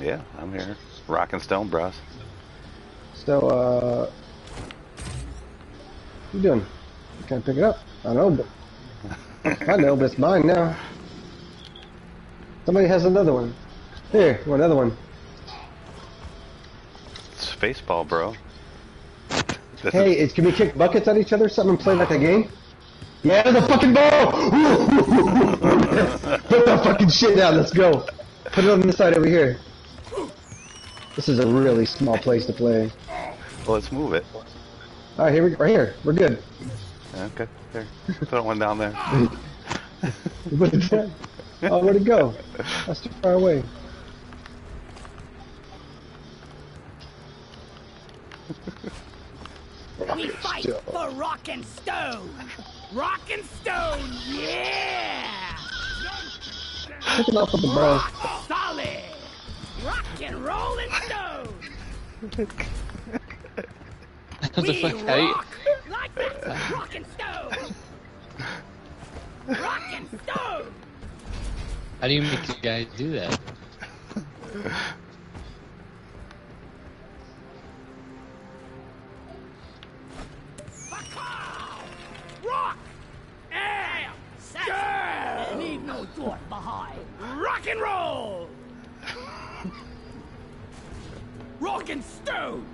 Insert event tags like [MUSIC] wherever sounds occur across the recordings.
Yeah, I'm here. Rock and Stone Bros. So, uh, what you doing? You can't pick it up? I know, but I know, but it's mine now. Somebody has another one. Here, want another one. It's Spaceball, bro. This Hey, is, can we kick buckets at each other? or Something and play like a game? Yeah, the fucking ball! [LAUGHS] Put that fucking shit down. Let's go. Put it on this side over here. This is a really small place to play. well, let's move it. All right, here we right here. We're good. Okay, there. Throw one down there. Put it down. Oh, where'd it go? That's too far away. We fight Still. for rock and stone. Rock and stone, yeah. Pick it up with the bros. Solid. Rock and roll and stone. The We fuck how you, rock like that. Rock and stone. Rock and stone. how do you make you guys do that? Rock and stone. Leave no thought behind. Rock and roll. Rock and stone.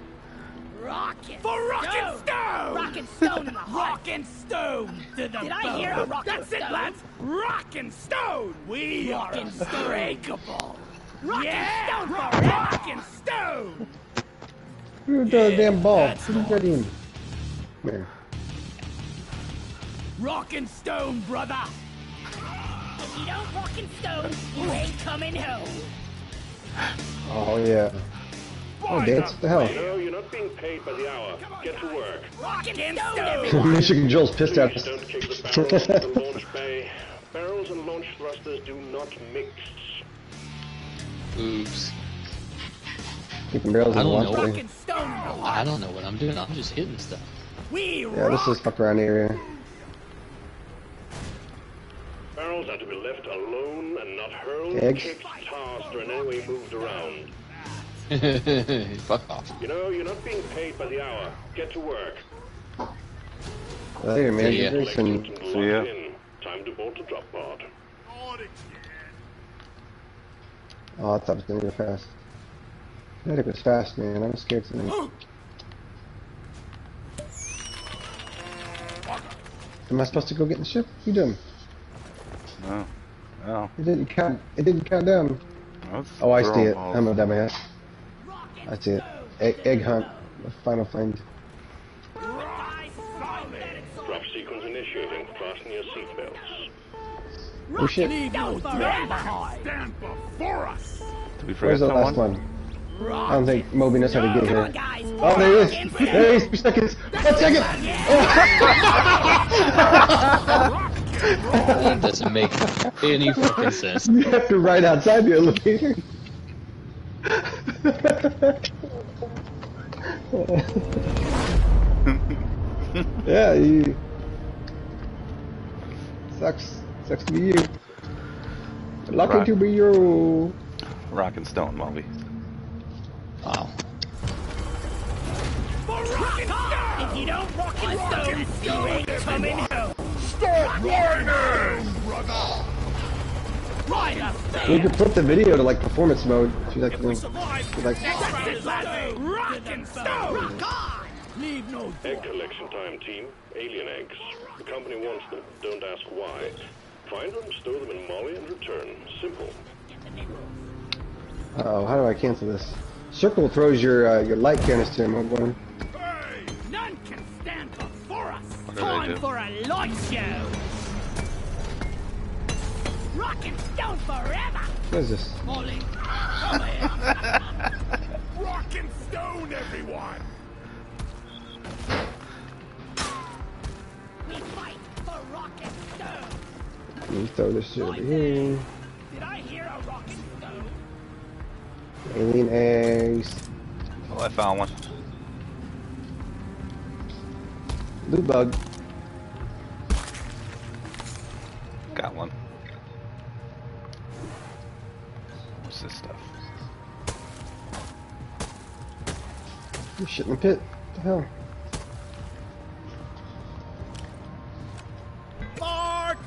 Rock and For rock and stone. Rock and stone in the [LAUGHS] heart. Rock and stone to the Did I hear a rock That's and it, lads. Rock and stone. We rock are unbreakable. Rock yeah. and stone forever. Rock and stone. Who the damn ball? that's Who did that in? Come. Rock and stone, brother. If you don't rock and stone, you ain't coming home. Oh yeah. Oh, dance. What the hell? No, you're not being paid by the hour. Get to work. Rock and stone. [LAUGHS] Mission Control's pissed at Please us. don't kick the barrels the [LAUGHS] launch bay. Barrels and launch thrusters do not mix. Oops. Keeping barrels I in the don't launch know. bay. Rock and stone in the heart. I don't know what I'm doing. I'm just hitting stuff. We Yeah, this rock. is fuck around area. Barrels are to be left alone and not hurled, Eggs. kicked, tossed, or in any way moved around. [LAUGHS] Fuck off. You know, you're not being paid by the hour. Get to work. Later, man. See ya. There's some- See ya. Time to bolt the drop pod. Oh, I thought it was gonna go fast. That thought it was fast, man. I was scared for me. Am I supposed to go get in the ship? You doing? No. No. It didn't count. It didn't count down. Let's Oh, I see it. balls. I'm a dumbass. I see it. Egg, egg hunt. The final find. Drop sequence initiating. Fasten your seatbelts. Oh shit. Leave no thought behind. Did we forget Where's the last someone? one? I don't think Moby knows how to get here. Oh, there he is. There he is. Three seconds. One second. That doesn't make any fucking sense. [LAUGHS] You have to ride outside the elevator. [LAUGHS] yeah, you. Sucks. Sucks to be you. Lucky Right. to be you. Rock and Stone, Moby. Wow. rock and stone. If you don't rock and stone, you ain't coming home. Stop whining, brother! Right up We could put the video to like performance mode. She's like, We she's like, That's it, lads. Rock and stone. Rock on. Leave no Egg collection time, team. Alien eggs. The company wants them. Don't ask why. Find them, stow them in Molly, and return. Simple. uh oh, how do I cancel this? Circle throws your uh, your light canister in mode one. None can stand before us. did Time for a light show. Rock and stone forever. What is this? Molly, come here. [LAUGHS] Rock and stone, everyone! We fight for rock and stone. Let me throw this shit over here. Did I hear a rock and stone? Alien eggs. Oh, I found one. Loot bug. Got one. use this stuff. You shit in the pit. What the hell? Mark!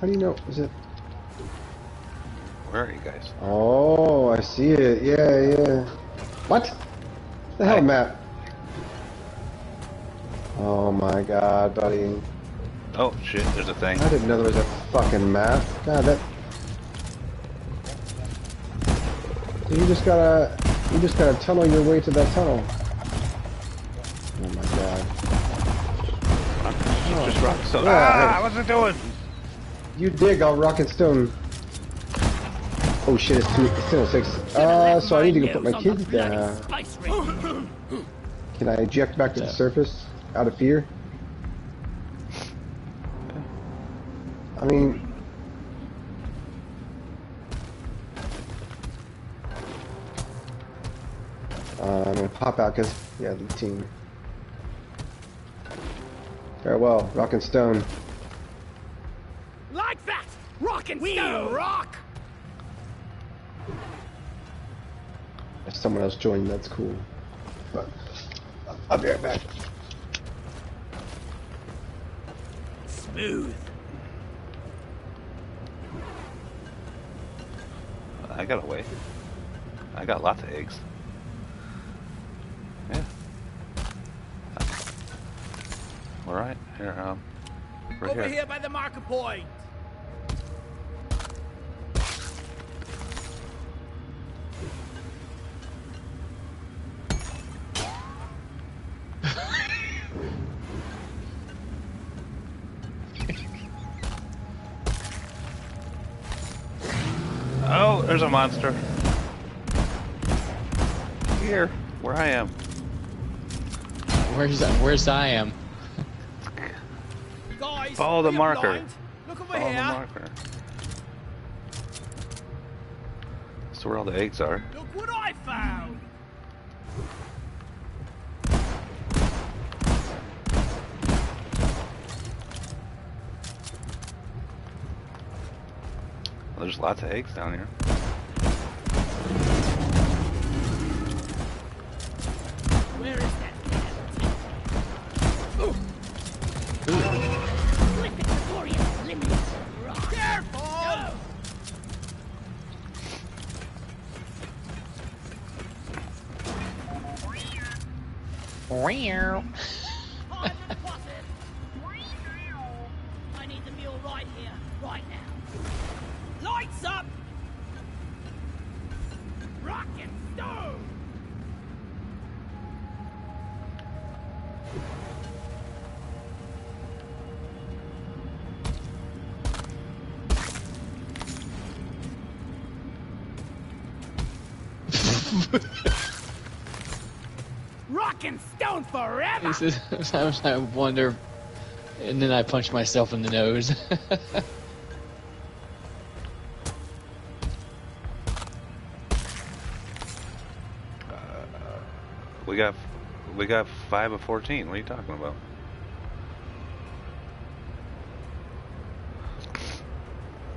How do you know? Is it? Where are you guys? Oh, I see it. Yeah, yeah. What? The hell, Matt? Oh my god, buddy. Oh shit, there's a thing. I didn't know there was a fucking map. God, that. You just gotta, you just gotta tunnel your way to that tunnel. Oh my god. Just rock stone. Yeah, ah, what's it doing? You dig, I'll rock and stone. Oh shit, it's two, it's 206. Uh, so I need to go put my kids down. Can I eject back to the surface out of fear? I mean, uh, I'm gonna pop out because yeah, the team. Farewell, rock and stone. Like that! Rock and stone! rock! If someone else joined, that's cool. But I'll be right back. Smooth. I got away. I got lots of eggs. Yeah. All right, here, um, right Over here. here by the marker point. There's a monster. Here, where I am. Where's where's I am? Guys, Follow the marker. Look over Follow the marker. That's where all the eggs are. Look what I found. There's lots of eggs down here. Where is that? Careful! Right here, right now. Lights up! Rock and stone! [LAUGHS] Rock and stone forever! This is- [LAUGHS] Sometimes I wonder, and then I punch myself in the nose. [LAUGHS] Uh, we got, we got five of fourteen. What are you talking about?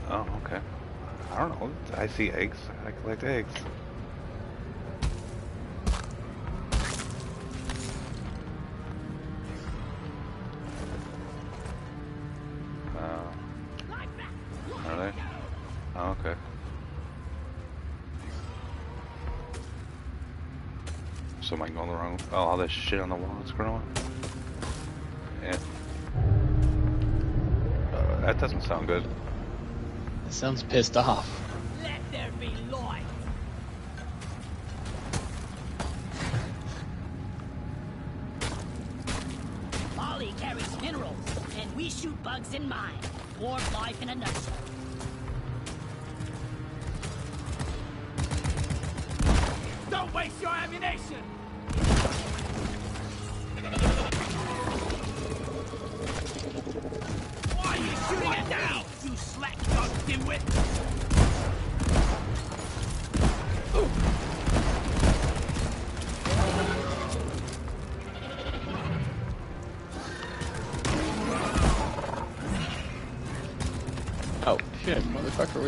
Oh, okay. I don't know. I see eggs. I collect eggs. Oh, all this shit on the wall is growing. Yeah. Uh, that doesn't sound good. It sounds pissed off.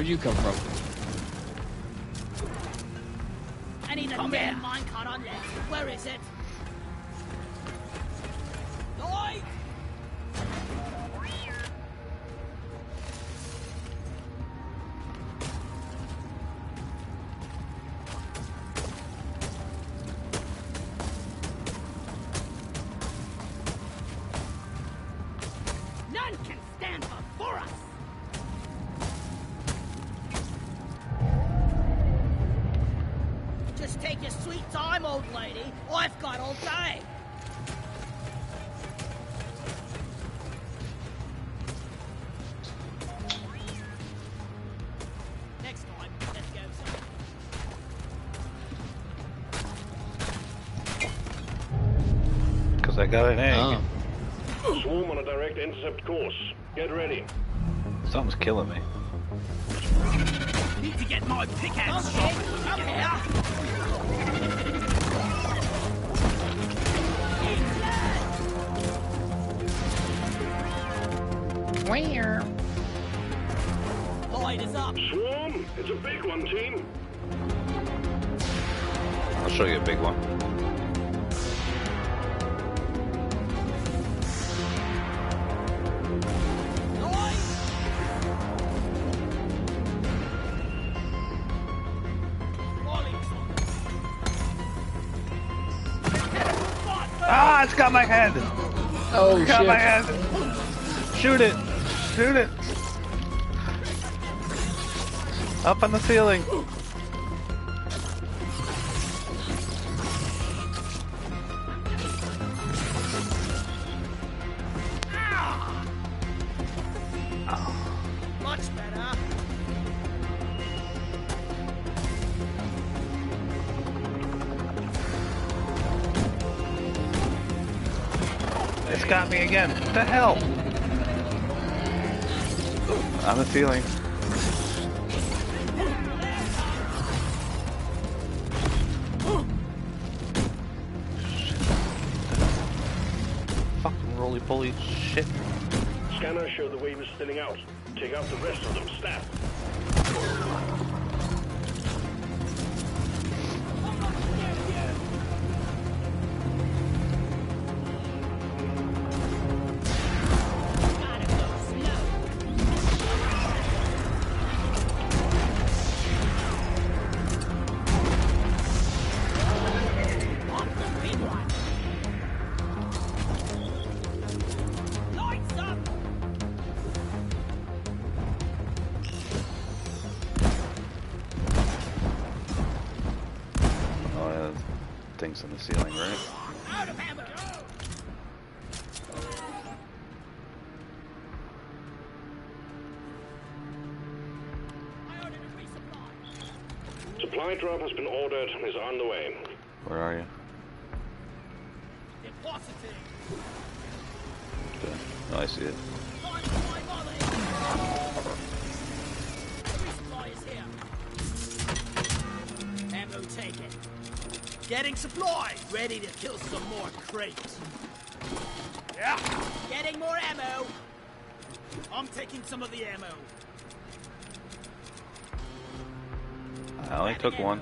Where'd you come from? Course. Get ready. Something's killing me. Need to get my pickaxe shot. Come here. Where? Lloyd is up. Swarm, it's a big one, team. I'll show you a big one. My head! Oh Got shit. my head! Shoot it! Shoot it! Up on the ceiling! It's got me again. What the hell? On the ceiling. Fucking roly poly shit. Scanners show the wave is thinning out. Take out the rest of them, stat. Things the ceiling, right? Out of ammo. Supply drop has been ordered is on the way. More crates. Yeah. Getting more ammo. I'm taking some of the ammo. I only took one.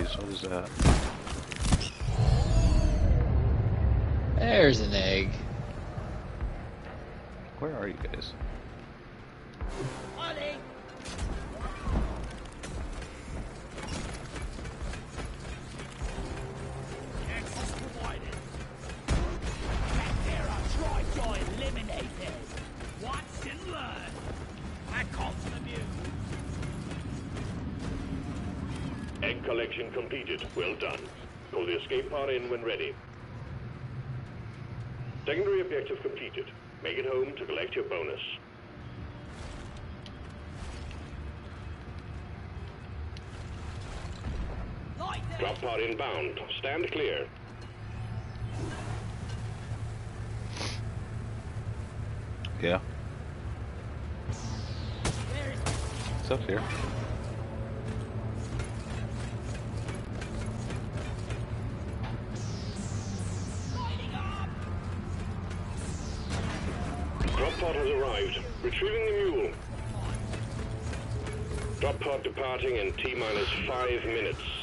what is that? Collection completed. Well done. Pull the escape pod in when ready. Secondary objective completed. Make it home to collect your bonus. Drop pod inbound. Stand clear. Yeah, up here. Arrived. Retrieving the mule. Drop pod departing in T minus five minutes.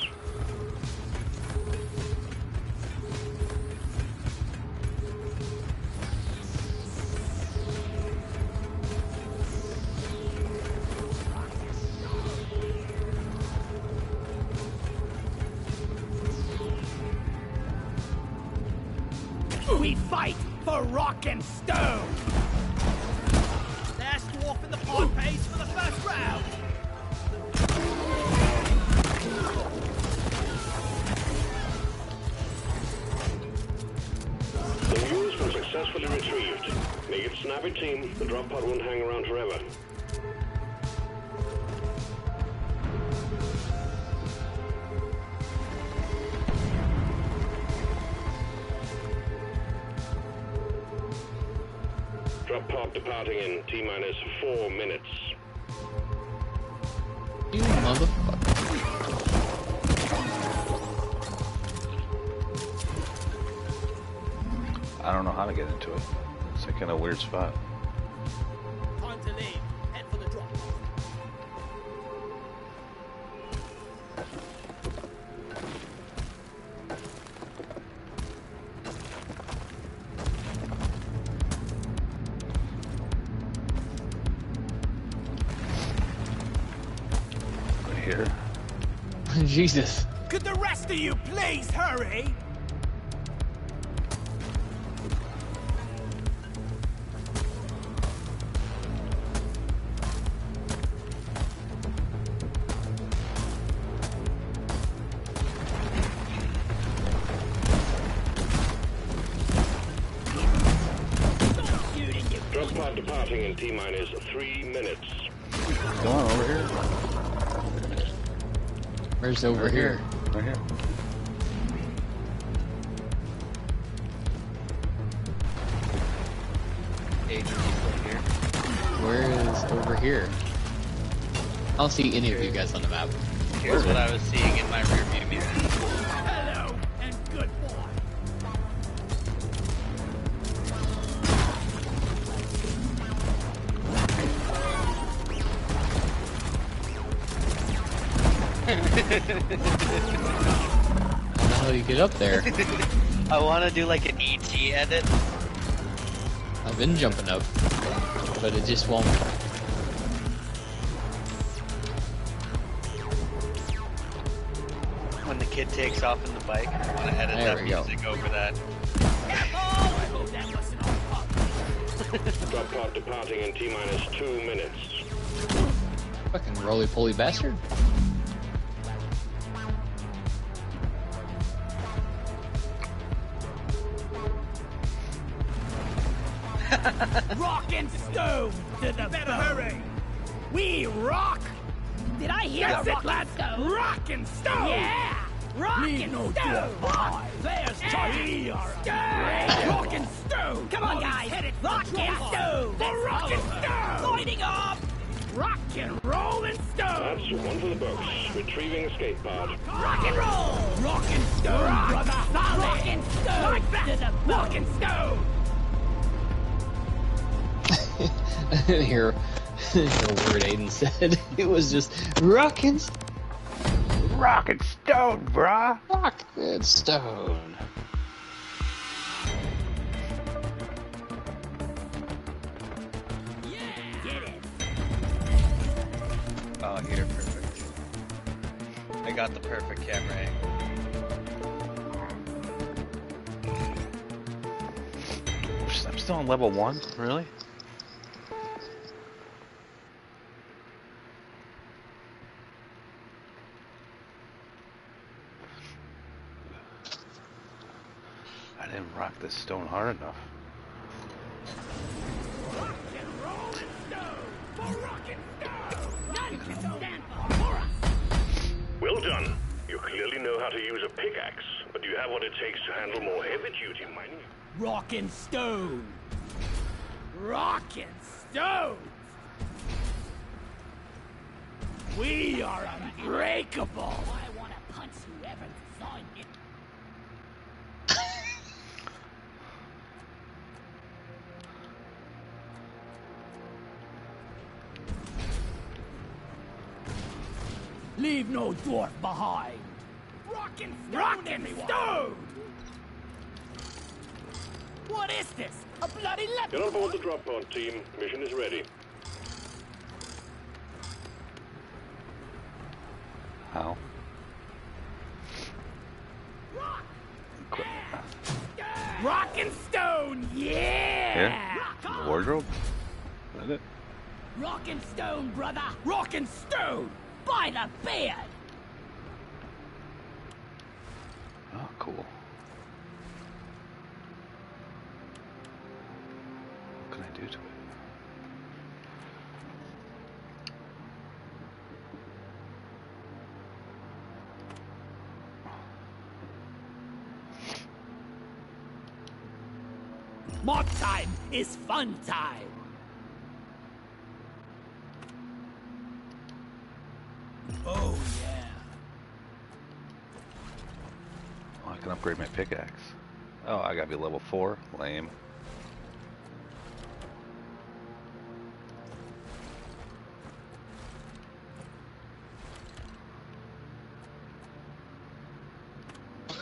Jesus. Could the rest of you please hurry? Where's over Right here? Right here. Where is over here? I don't see any of you guys on the map. Here's what I was the hell you get up there? [LAUGHS] I want to do like an ET edit. I've been jumping up, but it just won't. When the kid takes off in the bike, I want to edit There that we go. music over that. Oh, I hope that wasn't on purpose. Drop pod departing in T minus two minutes. Fucking roly poly bastard. rock and stone to the better bone. hurry. We rock. Did I hear That's rock it, lads? Stone? Rock and stone. Yeah. Rock Me and no stone. There's Charlie. We are stone. rock and stone. Come on, guys. Headed rock and stone. The rock and stone. Lighting up. Rock and roll and stone. That's one for the books. Retrieving escape pod. Rock and roll. Rock and stone, rock, brother. Solid. Rock and stone. Like that. To the rock and stone. I didn't hear the word Aiden said. [LAUGHS] It was just rockin' Rock and stone, brah. rock and stone. Get it! Oh, here, perfect. I got the perfect camera angle. I'm still on level one, really? I didn't rock this stone hard enough. Rock and roll and stone! For rock and stone! None can stand before us! Well done. You clearly know how to use a pickaxe, but you have what it takes to handle more heavy-duty mining? Rock and stone! Rock and stone! We are unbreakable! I want to punch whoever designed Leave no dwarf behind! Rock and stone! Rock and stone! What is this? A bloody leopard? Get on board the drop pod, team. Mission is ready. How? Rock Rock and stone, yeah! Here? Rock the wardrobe? Is that it? Rock and stone, brother! Rock and stone! By the beard! Oh, cool. What can I do to it? Mob time is fun time! Oh, yeah. Oh, I can upgrade my pickaxe. Oh, I gotta be level 4? Lame.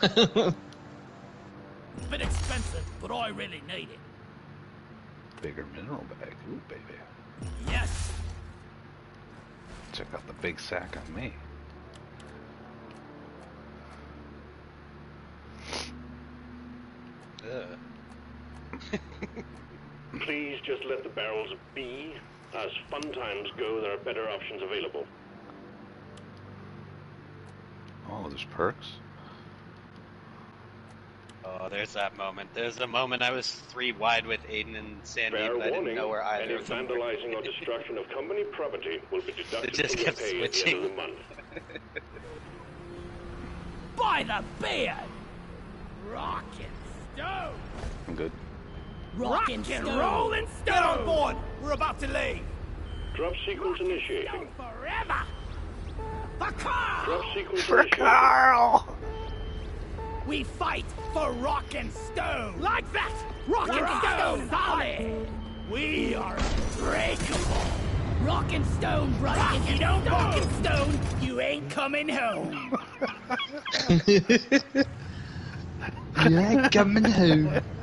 [LAUGHS] Bit expensive, but I really need it. Bigger mineral bag. Ooh, baby. Yes! Check out the big sack on me. Uh. Ugh. [LAUGHS] Please just let the barrels be. As fun times go, there are better options available. Oh, there's perks? Oh, there's that moment. There's a moment I was three wide with Aiden and Sandy, Fair but I didn't know where either any of them were. vandalizing or destruction of company property will be deducted just from your kept pay at the end of switching. the month. [LAUGHS] By the beard! Rock and stone! I'm good. Rock, and, roll and stone! Get on board! We're about to leave! Drop sequence initiating. Forever! For Carl! Drop sequence For initiating. Carl! We fight for rock and stone! Like that! Rock, and stone! Solid! We are unbreakable! Rock and stone, brother! if you don't rock and stone, you ain't coming home! [LAUGHS] Yeah, coming home. [LAUGHS]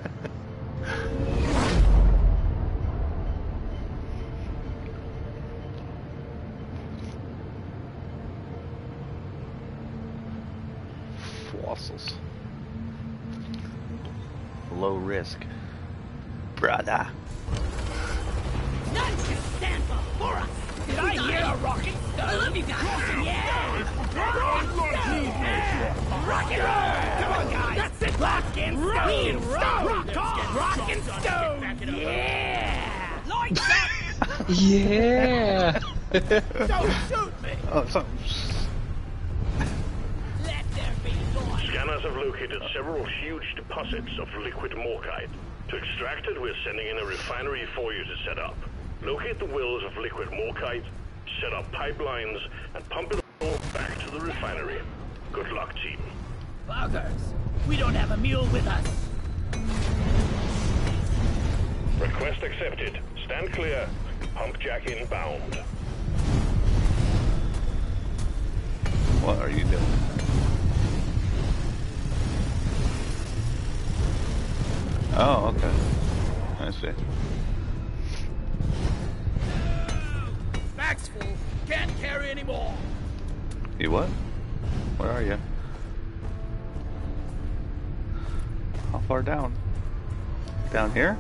risk. Brother. None can stand before us! Did I hear a rock and stone? I love you guys! Yeah! Rock and stone! Rock and roll! Come on, guys! That's it! Rock and stone! Rock on! Rock and stone! Yeah! Like [LAUGHS] that! Yeah. [LAUGHS] Don't shoot me! Oh, so, located several huge deposits of liquid morkite. To extract it, we're sending in a refinery for you to set up. Locate the wells of liquid morkite, set up pipelines, and pump it all back to the the refinery. Good luck, team. Buggers. We don't have a mule with us. Request accepted. Stand clear. Humpjack inbound. What are you doing? Oh, okay. I see. Back's full. Can't carry anymore. You what? Where are you? How far down? Down here?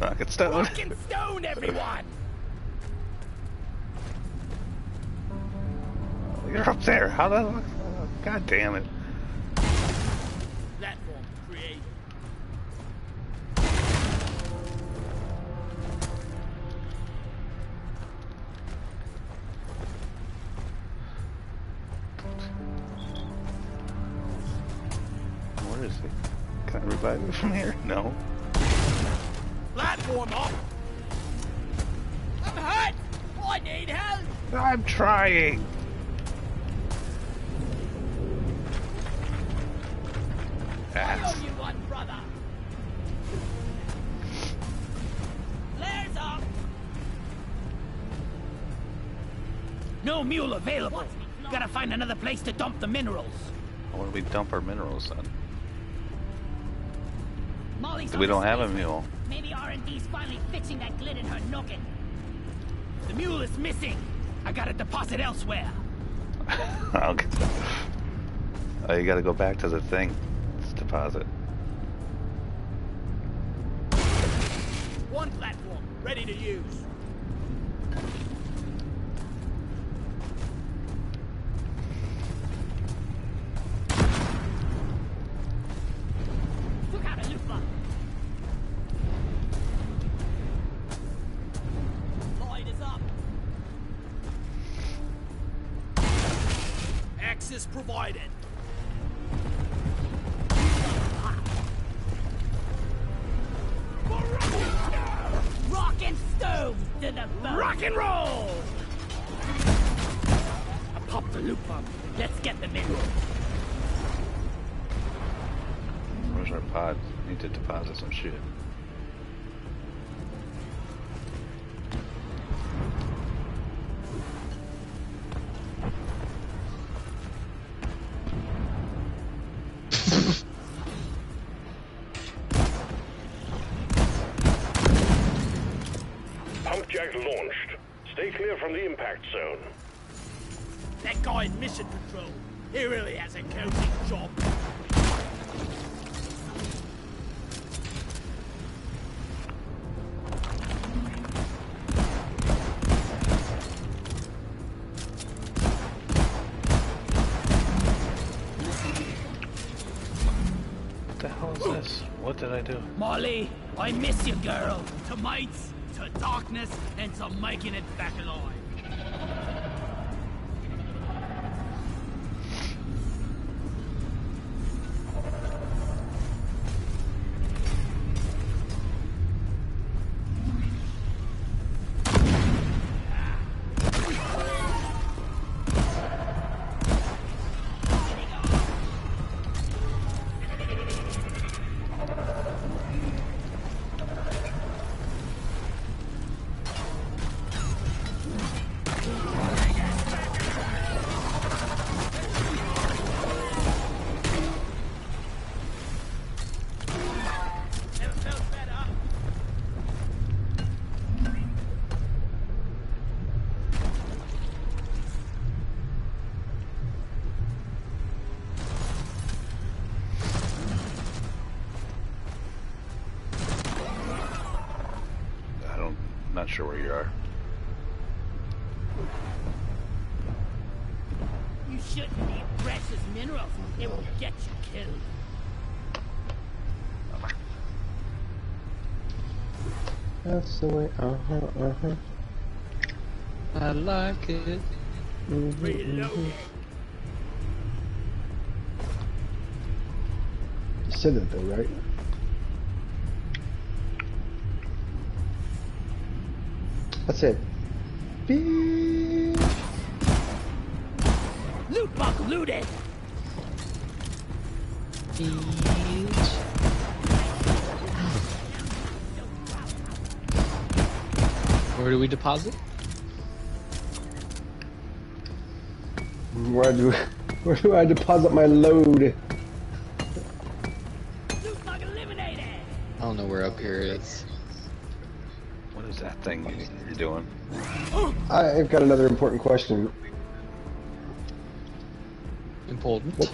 Rocket stone. Rock and stone, everyone! [LAUGHS] You're up there. How the? God damn it! Revive it from here? No. Platform up! I'm hurt! I need help! I'm trying. I Ass. owe you one, brother! Flares up! No mule available. Gotta find another place to dump the minerals. Where do we dump our minerals then? Molly's We don't have a mule. Maybe R&D's finally fixing that glit in her noggin. The mule is missing. I gotta deposit elsewhere. [LAUGHS] okay. Oh, you gotta go back to the thing. It's deposit. One platform, ready to use. Rock and roll! I popped the loop up. Let's get the mineral. Where's our pod? Need to deposit some shit. Did I do? Molly, I miss you, girl. To mates, to darkness, and to making it back alive. That's the way. Uh huh. Uh huh. I like it. Reload. You said that though, right? That's it. Bitch. Deposit? Where do where do I deposit my load? Loot bug eliminated. I don't know where up here is. What is that thing you- you're doing? I've got another important question. Important. What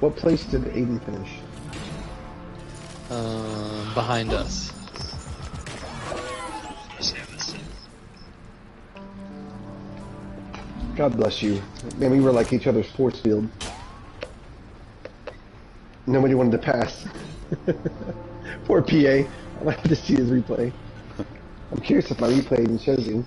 what place did Aiden finish? Um, behind us. God bless you. Man, we were like each other's force field. Nobody wanted to pass. [LAUGHS] Poor PA. I might have to see his replay. I'm curious if my replay even shows you.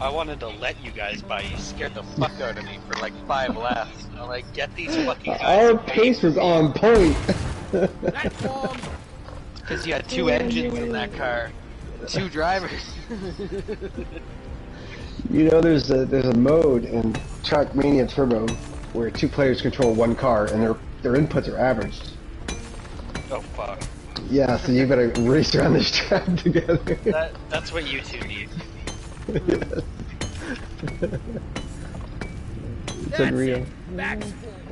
I wanted to let you guys by. You scared the fuck out of me for like five laps. I'm like, get these [LAUGHS] fucking. Our pace was on point. [LAUGHS] Because you had two engines in that car, two drivers. You know, there's a there's a mode in Trackmania Turbo where two players control one car and their their inputs are averaged. oh fuck. Yeah, so you gotta [LAUGHS] race around this track together. That, that's what you two need. [LAUGHS] Yes. it's That's unreal. it. Back.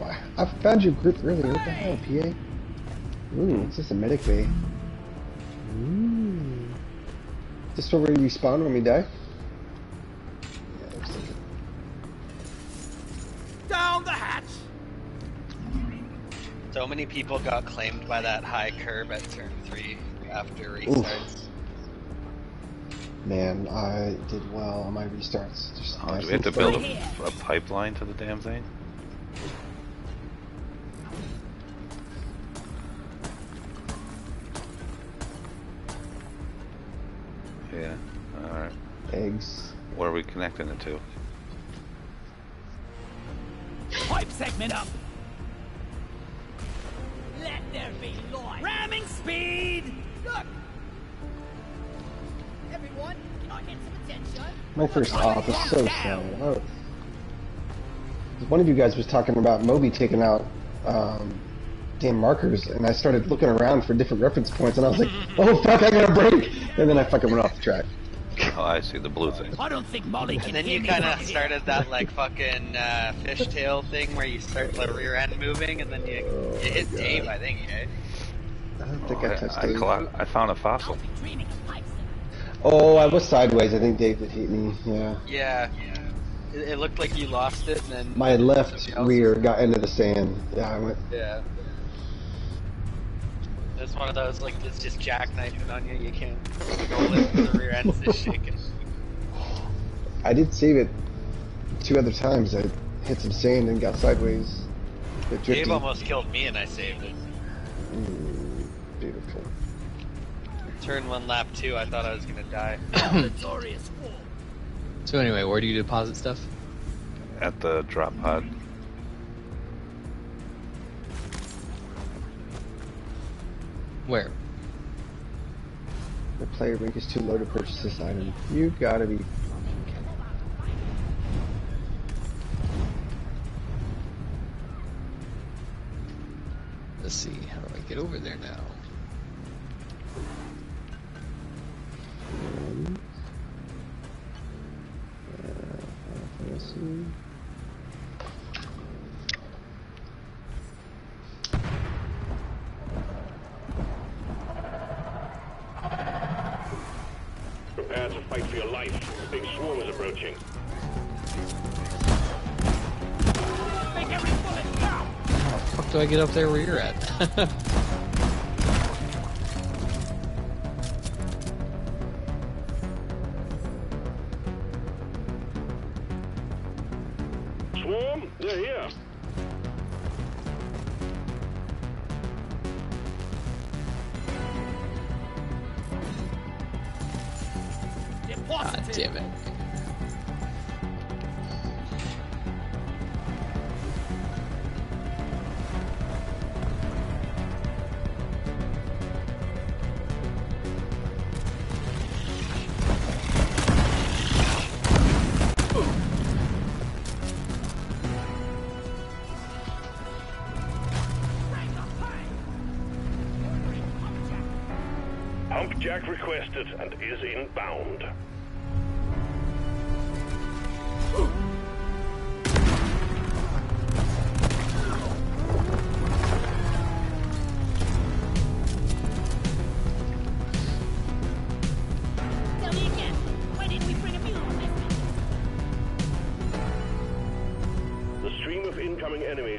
Wow, I found your group earlier. What the hell, PA? Ooh, it's just a medic bay. Ooh. This where we respawn when we die? So many people got claimed by that high curb at turn three after restarts. Man, I did well on my restarts. Just Oh, do we have to build a, a pipeline to the damn thing? Yeah. Alright. eggs? Where are we connecting it to? Pipe segment up. Speed. Look. Everyone, can I get some attention? My first off is so sad. Oh. One of you guys was talking about Moby taking out um, damn markers, and I started looking around for different reference points, and I was like, [LAUGHS] "Oh fuck, I got a break!" And then I fucking went off the track. Oh, I see the blue thing. I don't think Molly can And then hear you kind of here. started that like fucking uh, fishtail thing where you start the rear end moving and then you, you hit Dave, I think, eh? I don't Oh, think I, I, touched I, Dave. colla- I found a I'll fossil. be dreaming of life. Oh, I was sideways. I think Dave did hit me. Yeah. Yeah. It, it looked like you lost it and then. My left rear got into the sand. Yeah, I went. Yeah. It's one of those, like, it's just jackknifing on you, you can't control it, the rear end's just shaking. I did save it two other times. I hit some sand and got sideways. But Dave almost killed me and I saved it. Mm, beautiful. Turn one lap two, I thought I was gonna die. [COUGHS] Notorious. So anyway, where do you deposit stuff? At the drop pod. Where? The player rank is too low to purchase this item. You gotta be. Let's see. How do I get over there now? Um, uh, let's see. Prepare to fight for your life. The big swarm is approaching. Make every bullet count. How the fuck do I get up there where you're at? [LAUGHS]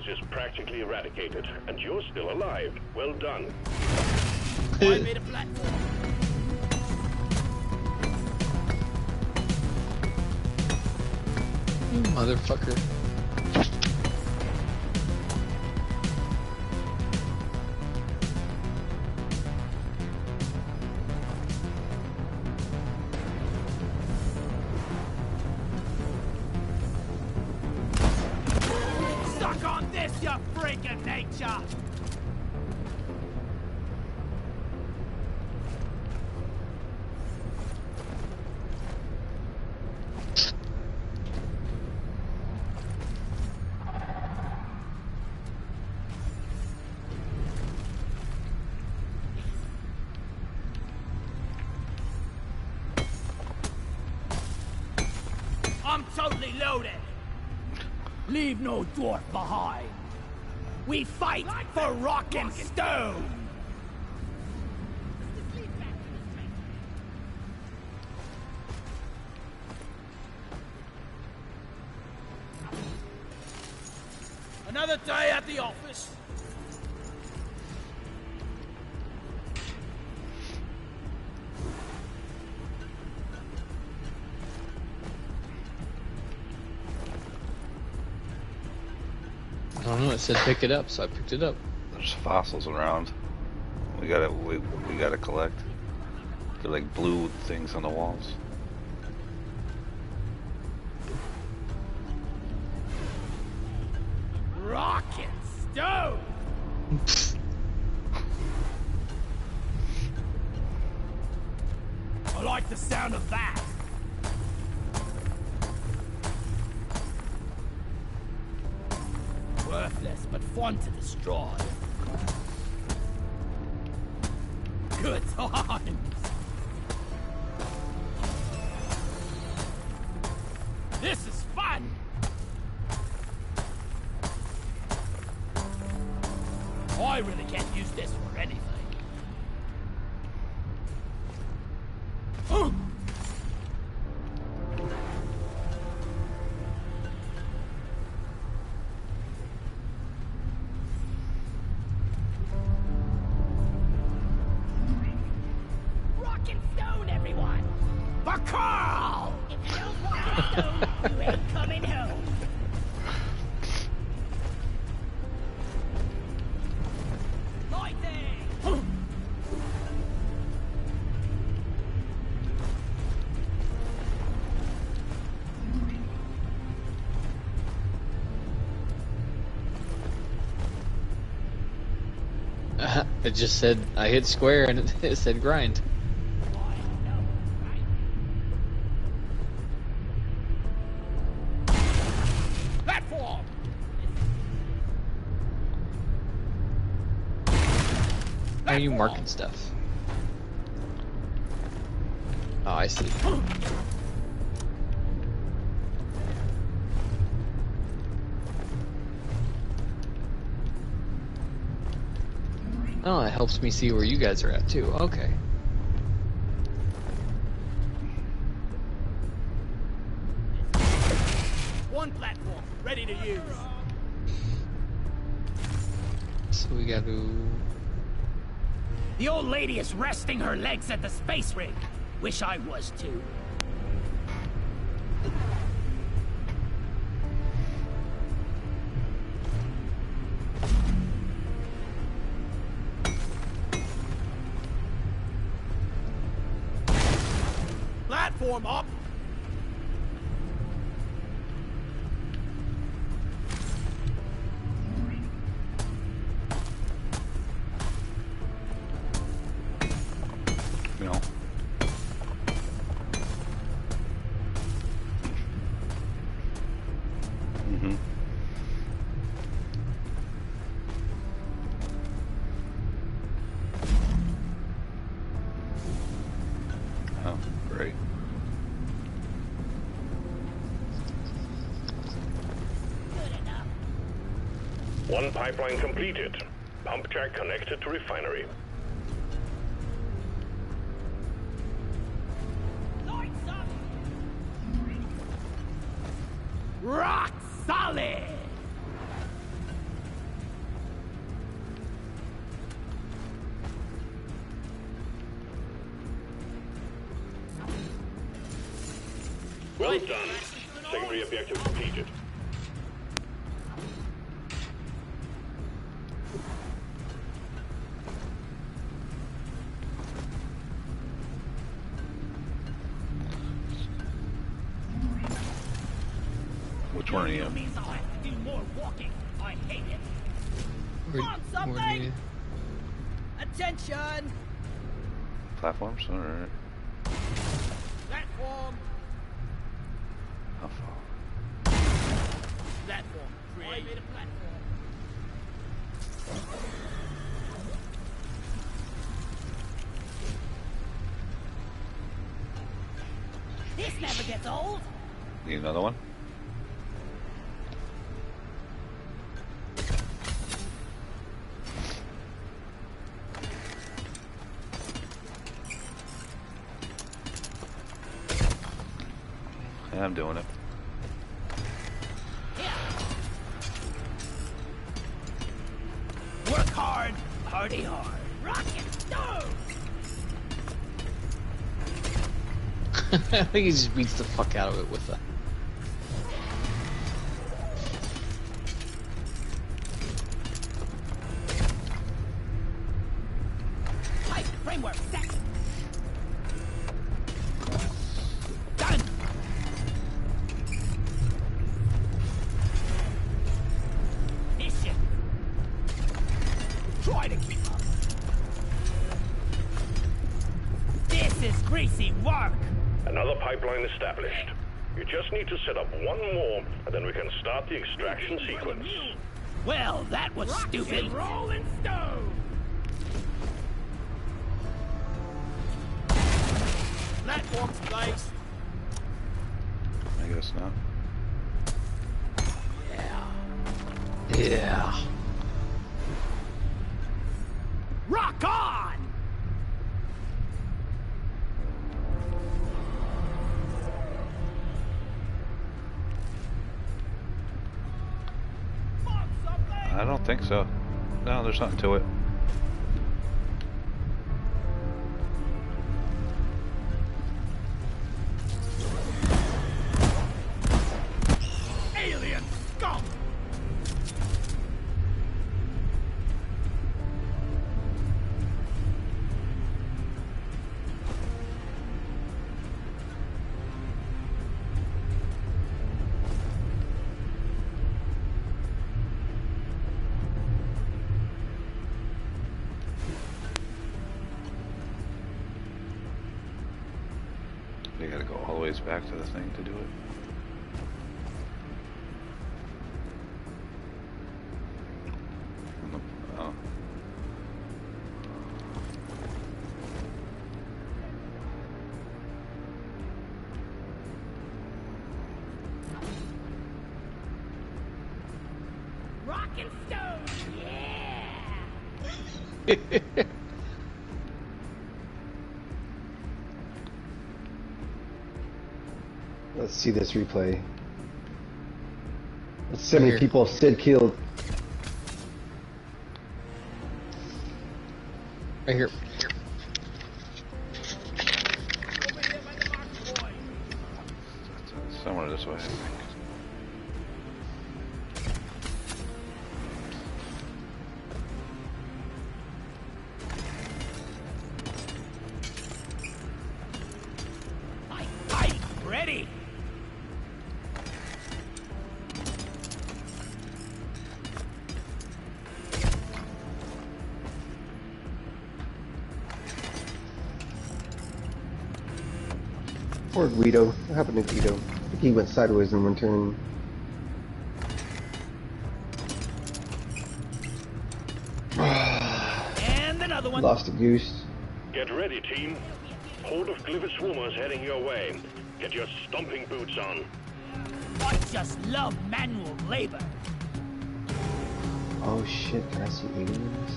is practically eradicated, and you're still alive. Well done. I made a platform. You motherfucker. Dwarf behind. We fight for rock and stone. Said pick it up, so I picked it up. There's fossils around. We gotta we, we gotta collect. They're like blue things on the walls. It just said I hit square and it, [LAUGHS] it said grind. Platform! How are you marking stuff? Oh, I see. [GASPS] helps me see where you guys are at too. Okay. One platform, ready to use. So we got to. The old lady is resting her legs at the space rig. Wish I was too. Pipeline completed. Pump jack connected to refinery. Need another one? I'm doing it. Think he just beats the fuck out of it with a. extraction sequence. Well, that was stupid. Nothing to it. Back to the thing to do it. See this replay. Let's see many people Sid killed. Right here. Happened to Guido? I think he went sideways in one turn. And another one. Lost a goose. Get ready, team. Horde of Glyphid swarmers heading your way. Get your stomping boots on. I just love manual labor. Oh shit, can I see aliens?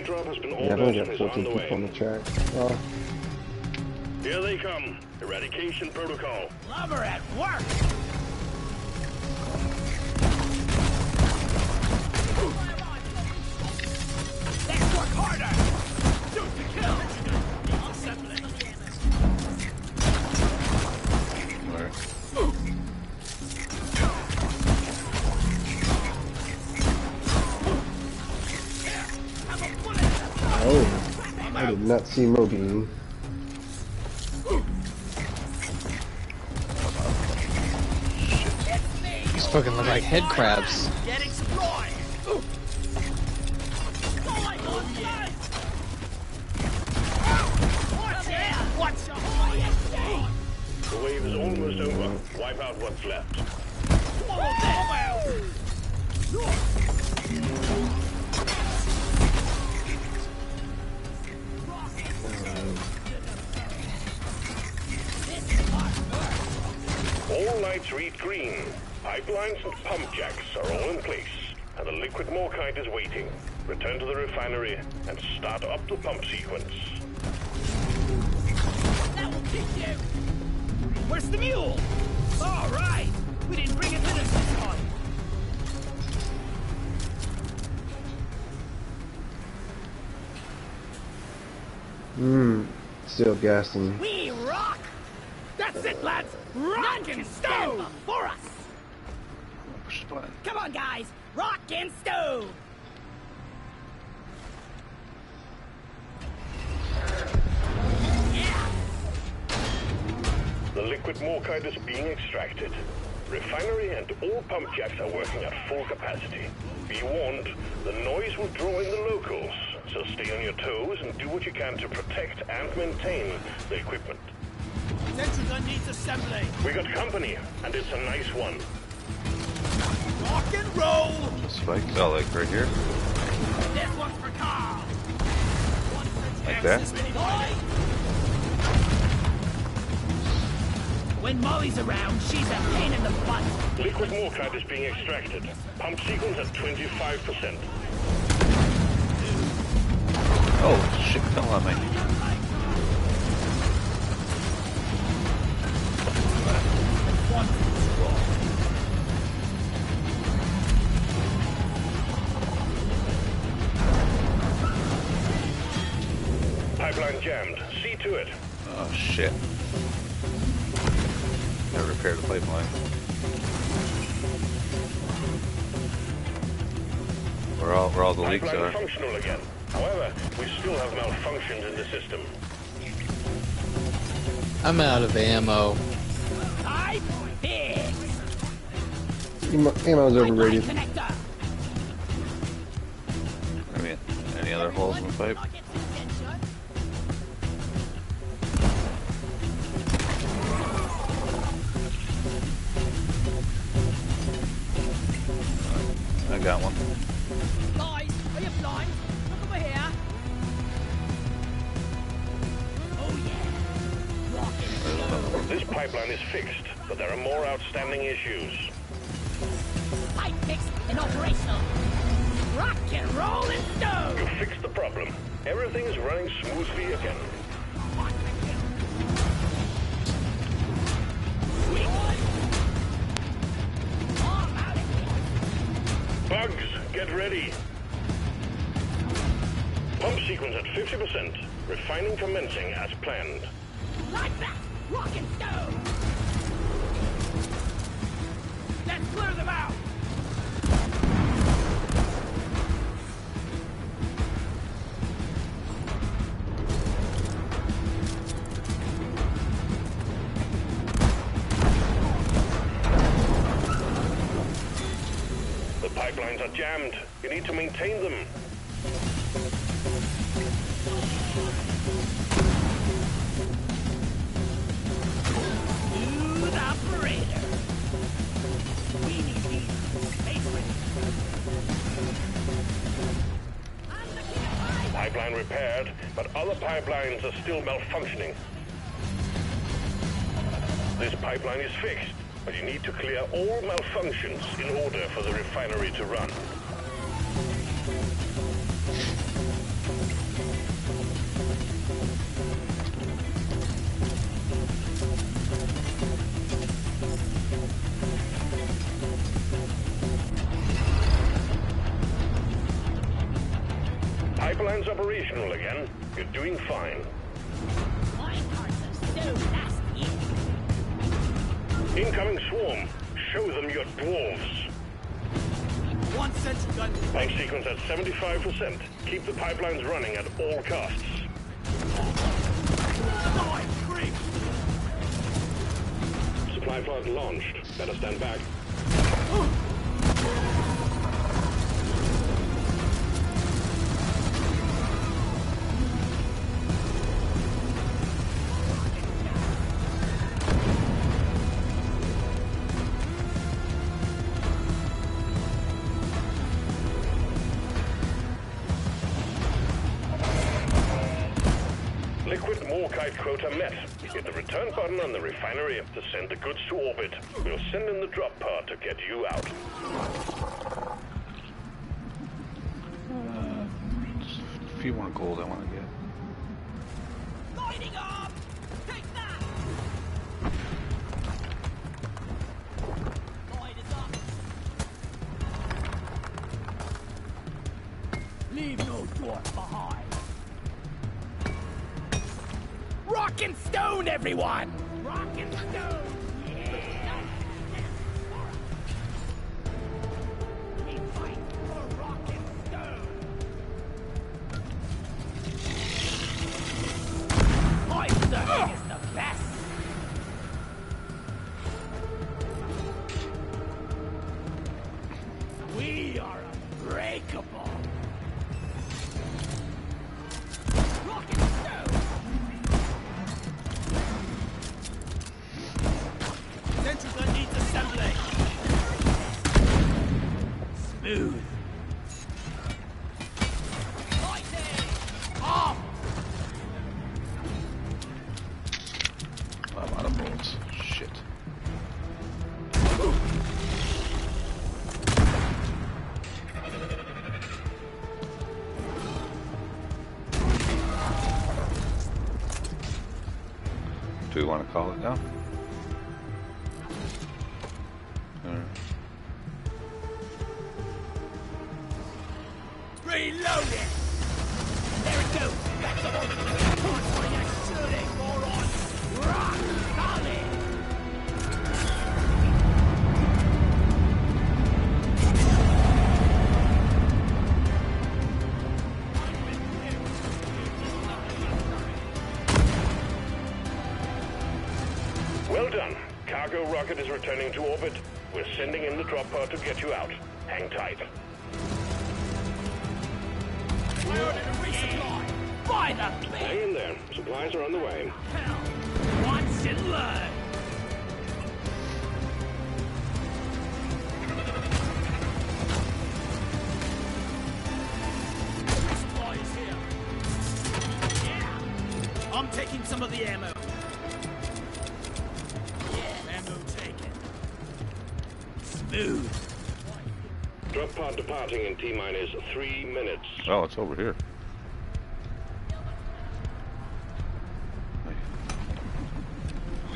Drop has been Yeah, I've ordered only and got is on the people on the track. Oh, Here they come. Eradication protocol. Lover at work! Not see Moby. These fucking look like head crabs. Still gassing. We rock! That's it, lads! Rock and stone for us! Push the button. Come on, guys! Rock and stone! Yeah! The liquid morkite is being extracted. Refinery and all pump jacks are working at full capacity. Be warned, the noise will draw in the locals, so stay on your toes and do what you can to protect and maintain the equipment. Sentry gun needs assembly! We got company, and it's a nice one. Rock and roll! Spikes. Oh, like right here? This one's for Carl! Like that? When Molly's around, she's a pain in the butt. Liquid morkite is being extracted. Pump sequence at 25%. Oh, shit fell on me. Pipeline jammed. See to it. Oh, shit. Gotta repair the pipeline. Where all, where all the leaks Pipeline are. functional again. However, we still have malfunctions in the system. I'm out of ammo. Pipe fix! Ammo- Ammo's overrated. I mean, any other holes in the pipe? to maintain them. Pipeline repaired, but other pipelines are still malfunctioning. This pipeline is fixed, but you need to clear all malfunctions in order for the refinery to run. at all costs. Supply pod launched. Better stand back. rotor met. Hit the return button on the refinery to send the goods to orbit. We'll send in the drop pod to get you out. Uh, a few more gold I want to get. returning to orbit. We're sending in the drop pod to get you out. minus Three minutes. Oh, it's over here.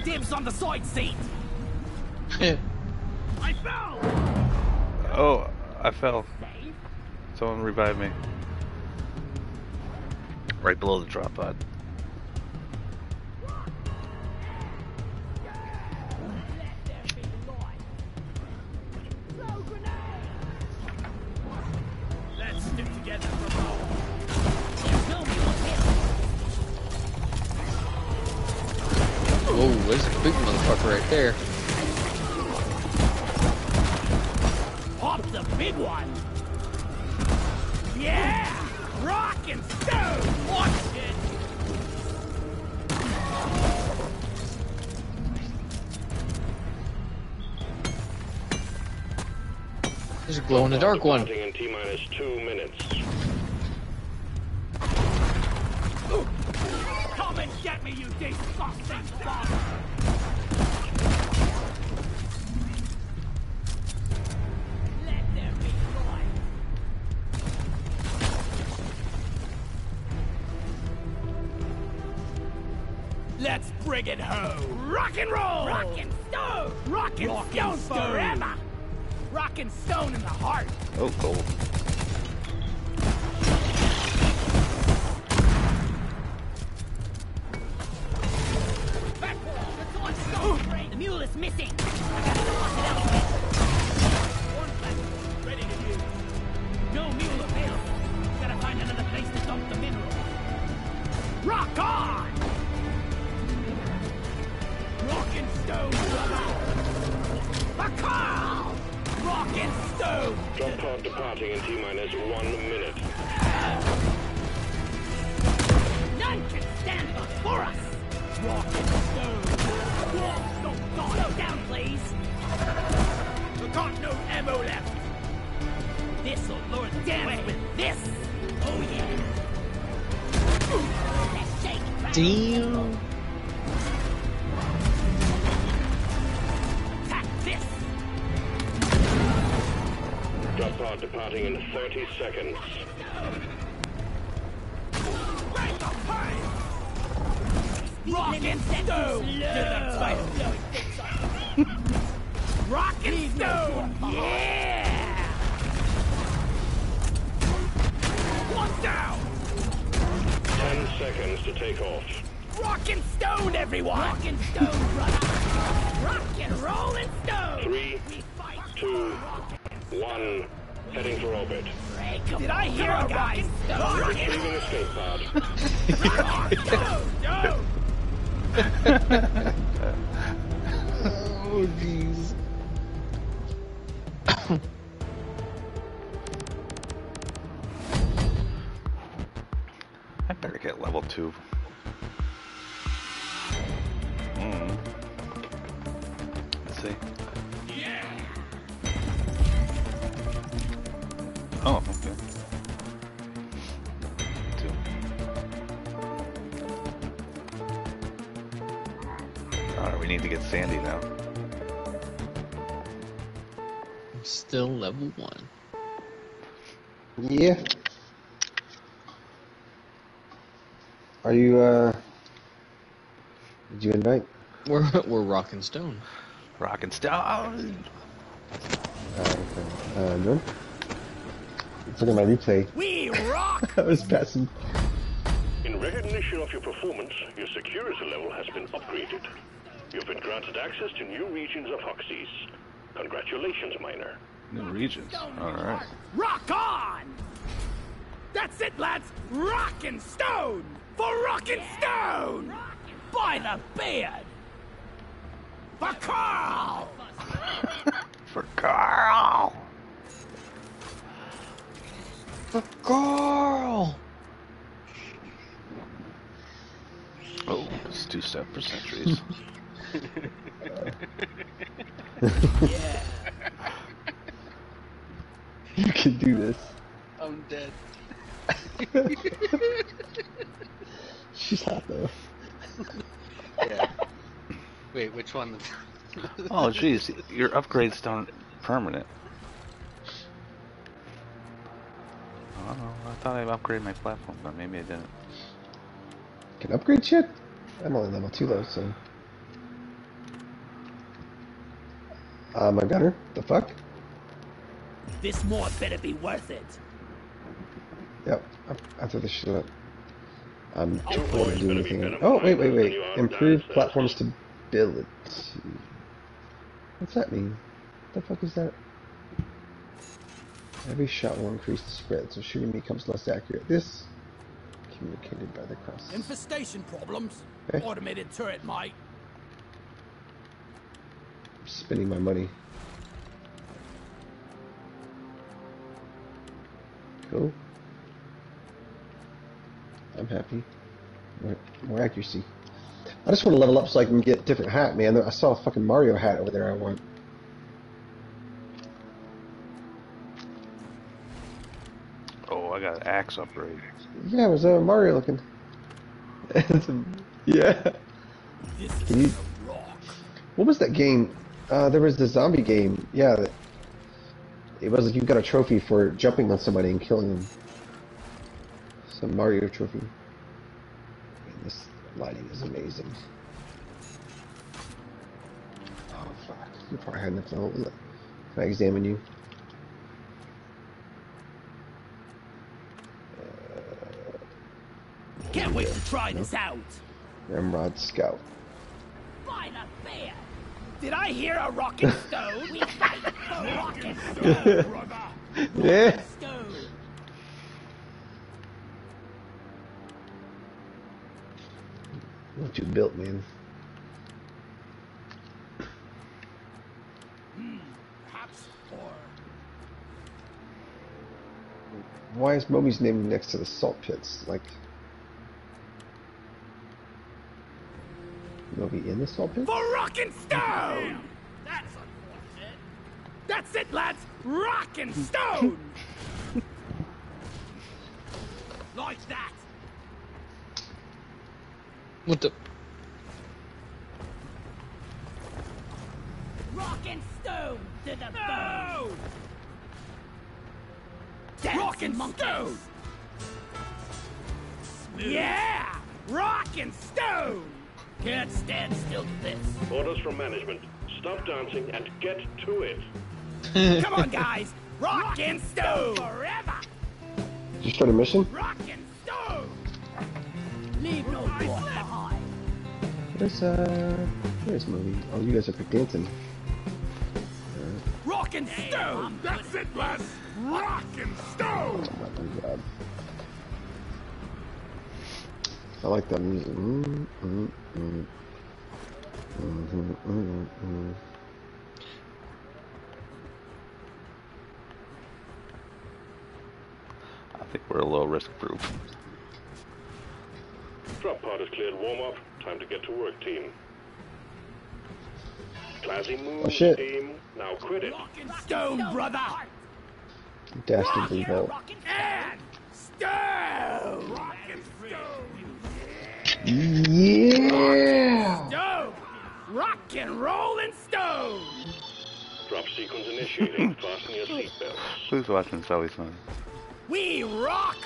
Dibs on the side seat. [LAUGHS] I fell. Oh, I fell. Someone revive me. Right below the drop pod. There's a glow in the dark one. In T minus two minutes. Come and get me, you disgusting father! Let's bring it home! Rock and roll! Rock and stone! Rock and, rock stone, and stone forever! Rock and stone in the heart. Oh, cold. 30 invite? We're [LAUGHS] we're rocking stone. Rock and stone! Uh, okay. Uh, Jordan? Look at my replay. We rock! [LAUGHS] I was passing. In recognition of your performance, your security level has been upgraded. You've been granted access to new regions of Hoxxes. Congratulations, Miner. New regions. Alright. Rock on! That's it, lads! Rock and stone! For rock and stone! By the beard! For Carl! [LAUGHS] For Carl! For Carl! Oh, it's two step for centuries. [LAUGHS] Yeah. You can do this. I'm dead. [LAUGHS] She's not, though. Yeah. Wait, which one? oh, jeez, your upgrades don't permanent. I don't know. I thought I upgraded my platform, but maybe I didn't. Can upgrade shit? I'm only level 2 though, so. Uh, I'm a gunner. The fuck? This more better be worth it. Yep. I- After the shit up. I'm Your not boys gonna do anything. Oh, wait, wait, wait. than platforms are Improve downstairs. platform stability. What's that mean? The fuck is that? Every shot will increase the spread, so shooting becomes less accurate. This communicated by the cross. Infestation problems. Eh? Automated turret, mate. spending my money. Cool. I'm happy. More, more accuracy. I just want to level up so I can get a different hat, man. I saw a fucking Mario hat over there I want. Oh, I got an axe upgrade. Yeah, it was uh, Mario looking. [LAUGHS] yeah. Can you- a. What was that game? Uh, there was the zombie game. Yeah, that- it was like you got a trophy for jumping on somebody and killing them. Some Mario trophy. Lighting is amazing. Oh fuck! You're probably up the hole. Look. Can I examine you? Uh, Can't wait to try this out. Ramrod Scout. By the bear! Did I hear a rocket stone? [LAUGHS] we fight for rockin' [LAUGHS] stone, brother! Yeah. Stone! What you built, man? Why is Moby's name next to the salt pits? Like, Moby in the salt pits? for rockin' stone! That's unfortunate. That's it, lads! Rockin' stone! [LAUGHS] like that! What the? Rockin' stone to the no! bone! Rockin' stone! Yeah! rock and stone! Can't stand still to this. Orders from management. Stop dancing and get to it. [LAUGHS] Come on, guys! Rockin' stone! Forever! Did you start a mission? Rockin' stone! Leave no thought behind. Where's, uh, where's Moby? Oh, you guys are dancing. Rockin' stone! That's it, lads! Rockin' stone! Oh my god. I like that music. Mm, mm, mm. Mhm, mm, mm. I think we're a low risk group. Drop pod is cleared warm up. Time to get to work, team. Classy oh, move, Oh, shit. team. Now quit it. Rockin' stone, brother! Dastardly Vault. And stone! Rockin' stone! Yeah! Stone! Rock and rollin' stone! Drop sequence initiating. Fasten your seatbelts. Who's watching Zoe Son? We rock!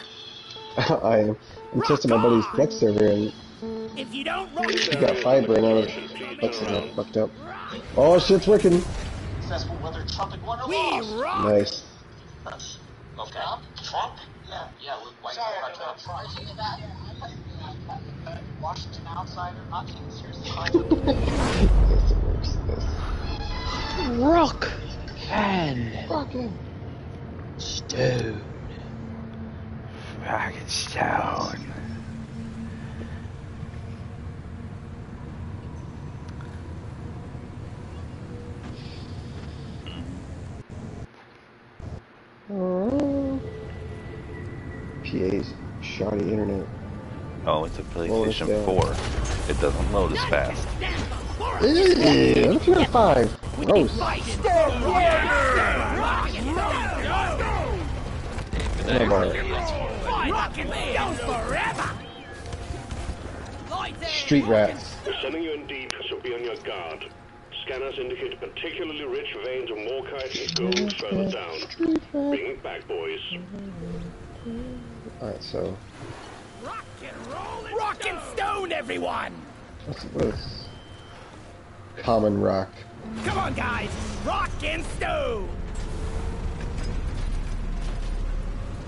[LAUGHS] I am. I'm testing my buddy's Flex server and If you don't rock, he got fiber and all of Flex is all fucked up. Oh shit's working! successful whether Trump had won or we lost. rock! Nice. Okay. Trump? Trump? Yeah, yeah. With white Sorry, Trump. Surprising that. Washington outsider, not taking seriously. This works. This. Rock and Fucking. stone. Rocket Stone. Oh. PA's shoddy internet. Oh, it's a Well, it's, PlayStation uh, 4. It doesn't load as fast. Ew, what if you're a five? Gross. Rockin' stone! Come on, Rockin' stone forever! Street rats. We're sending you in deep, so be on your guard. Scanners indicate particularly rich veins of morkite and gold further down. Bring it back, boys. Alright, so Rockin' rollin' Rockin' stone, everyone! what's what's common rock? Come on, guys! Rockin' stone!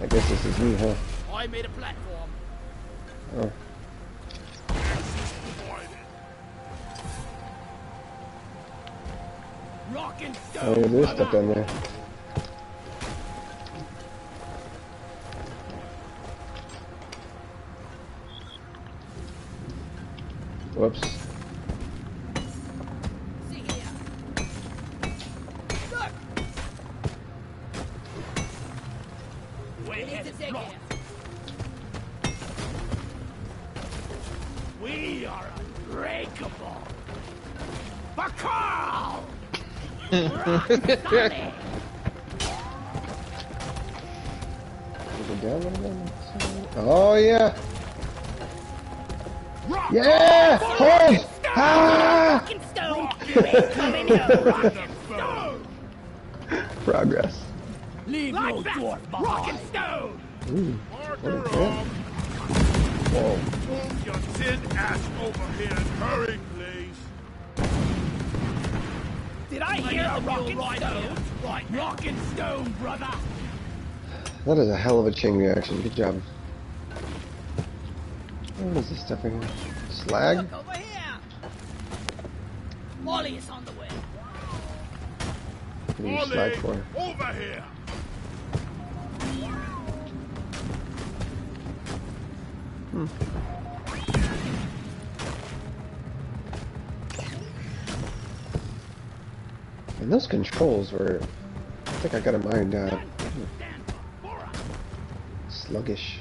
I guess this is me, huh? I made a platform. Oh. Rockin' Oh, stone! yeah, there's stuff down there. Whoops. Oh yeah! Yeah! Hold! Ah! Rockin' stone! You ain't coming here! Rockin' stone! Progress. Leave no dwarf behind! Rockin' stone! Ooh, what is? Whoa. Your tin ass over here and hurry, Did I hear a rockin' stone? Right, rockin' stone, brother. That is a hell of a chain reaction. Good job. What is this stuff in here? Slag? Look over here. Molly is on the way. What do you use slag for? over here. Hmm. And those controls were... I think I got a mind out. Sluggish.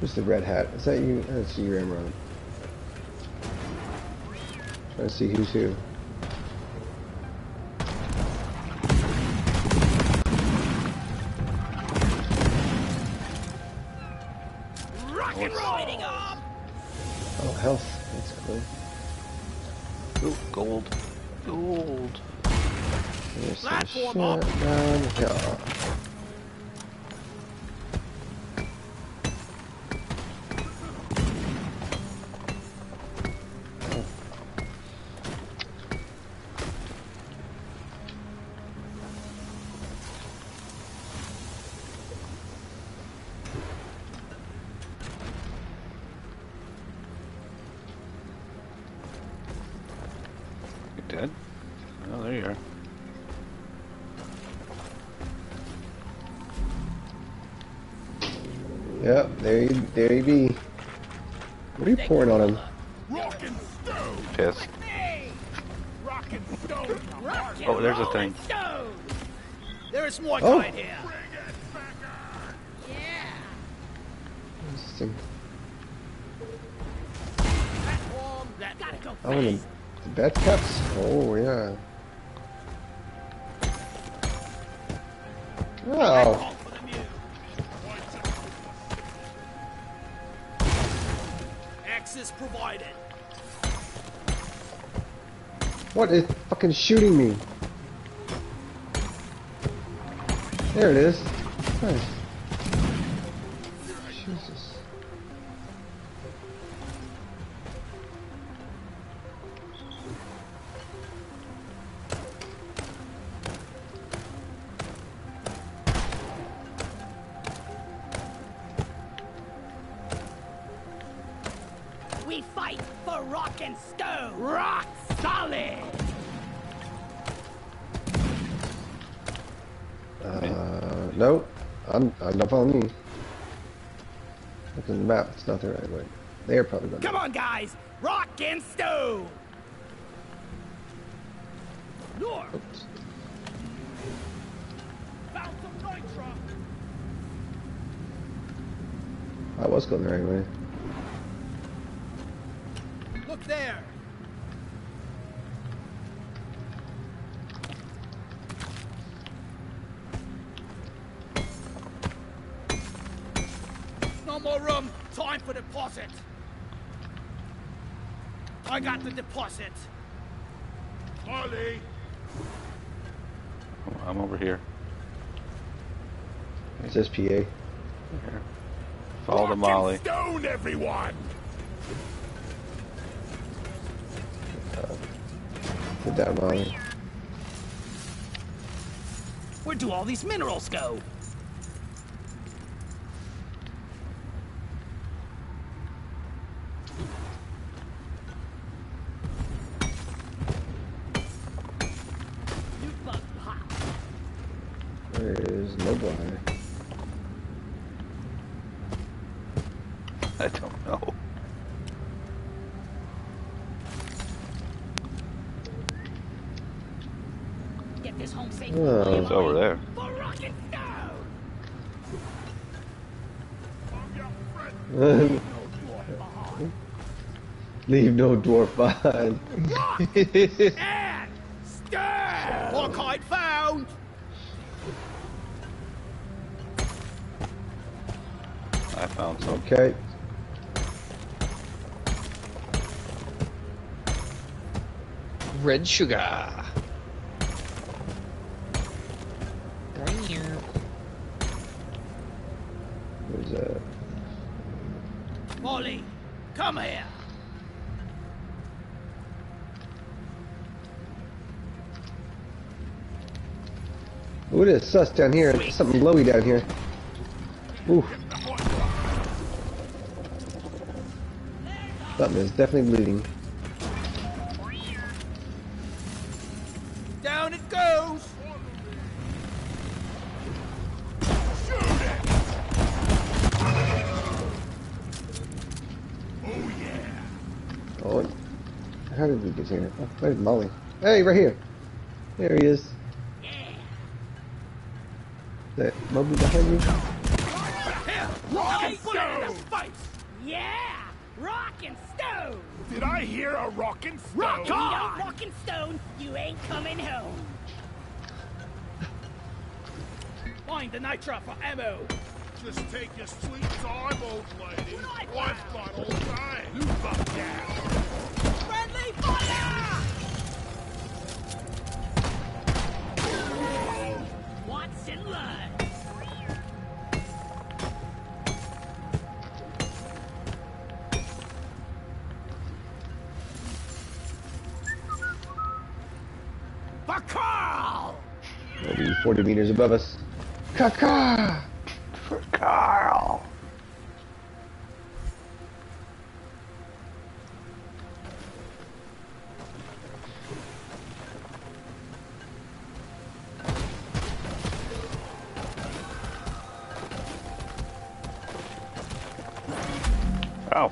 Who's the red hat? Is that you? That's you, Amron. Trying to see who's who. Platform up. shit down here. You there you, there you be. What are you pouring on him? Rockin' stone. Piss. Hey, Rockin' stone. rock and Oh, there's a thing. There's more Oh. kind here. Yeah. Interesting. That gotta go Oh, and the, the bat caps? Oh, yeah. Fucking shooting me? There it is. Nice. I'm, I'm not following you. Look at the map. It's not the right way. They're probably going Come on, guys. Rock and stone. North. Oops. Found some Nitra. I was going the right way. The deposit. Ollie. Oh, I'm over here. It says PA. Here. Follow the Molly. stone, everyone. Uh, put that Molly. Where do all these minerals go? Nuke bug pop. There's no blind. I don't know. Get this home safe. Oh. It's over there. For rock and stone. Leave no dwarf behind. And stone. Lockite found. I found some. Okay. Red sugar. There's a. Molly, come here. It is sus down here. There's something blowy down here. Ooh. Something is definitely bleeding. Down it goes. Oh, how did we get here? Oh, where's Molly? Hey, right here. There he is. That Moby behind you? Rock bullet in the. Yeah, rock and stone. Did I hear a rockin' stone? Rock on. You don't rock and stone, you ain't coming home. Find the Nitra for ammo. Just take your sweet time, old lady. Right, I've got all day. You fuck down. Friendly fire! Maybe 40 meters above us. Kaka!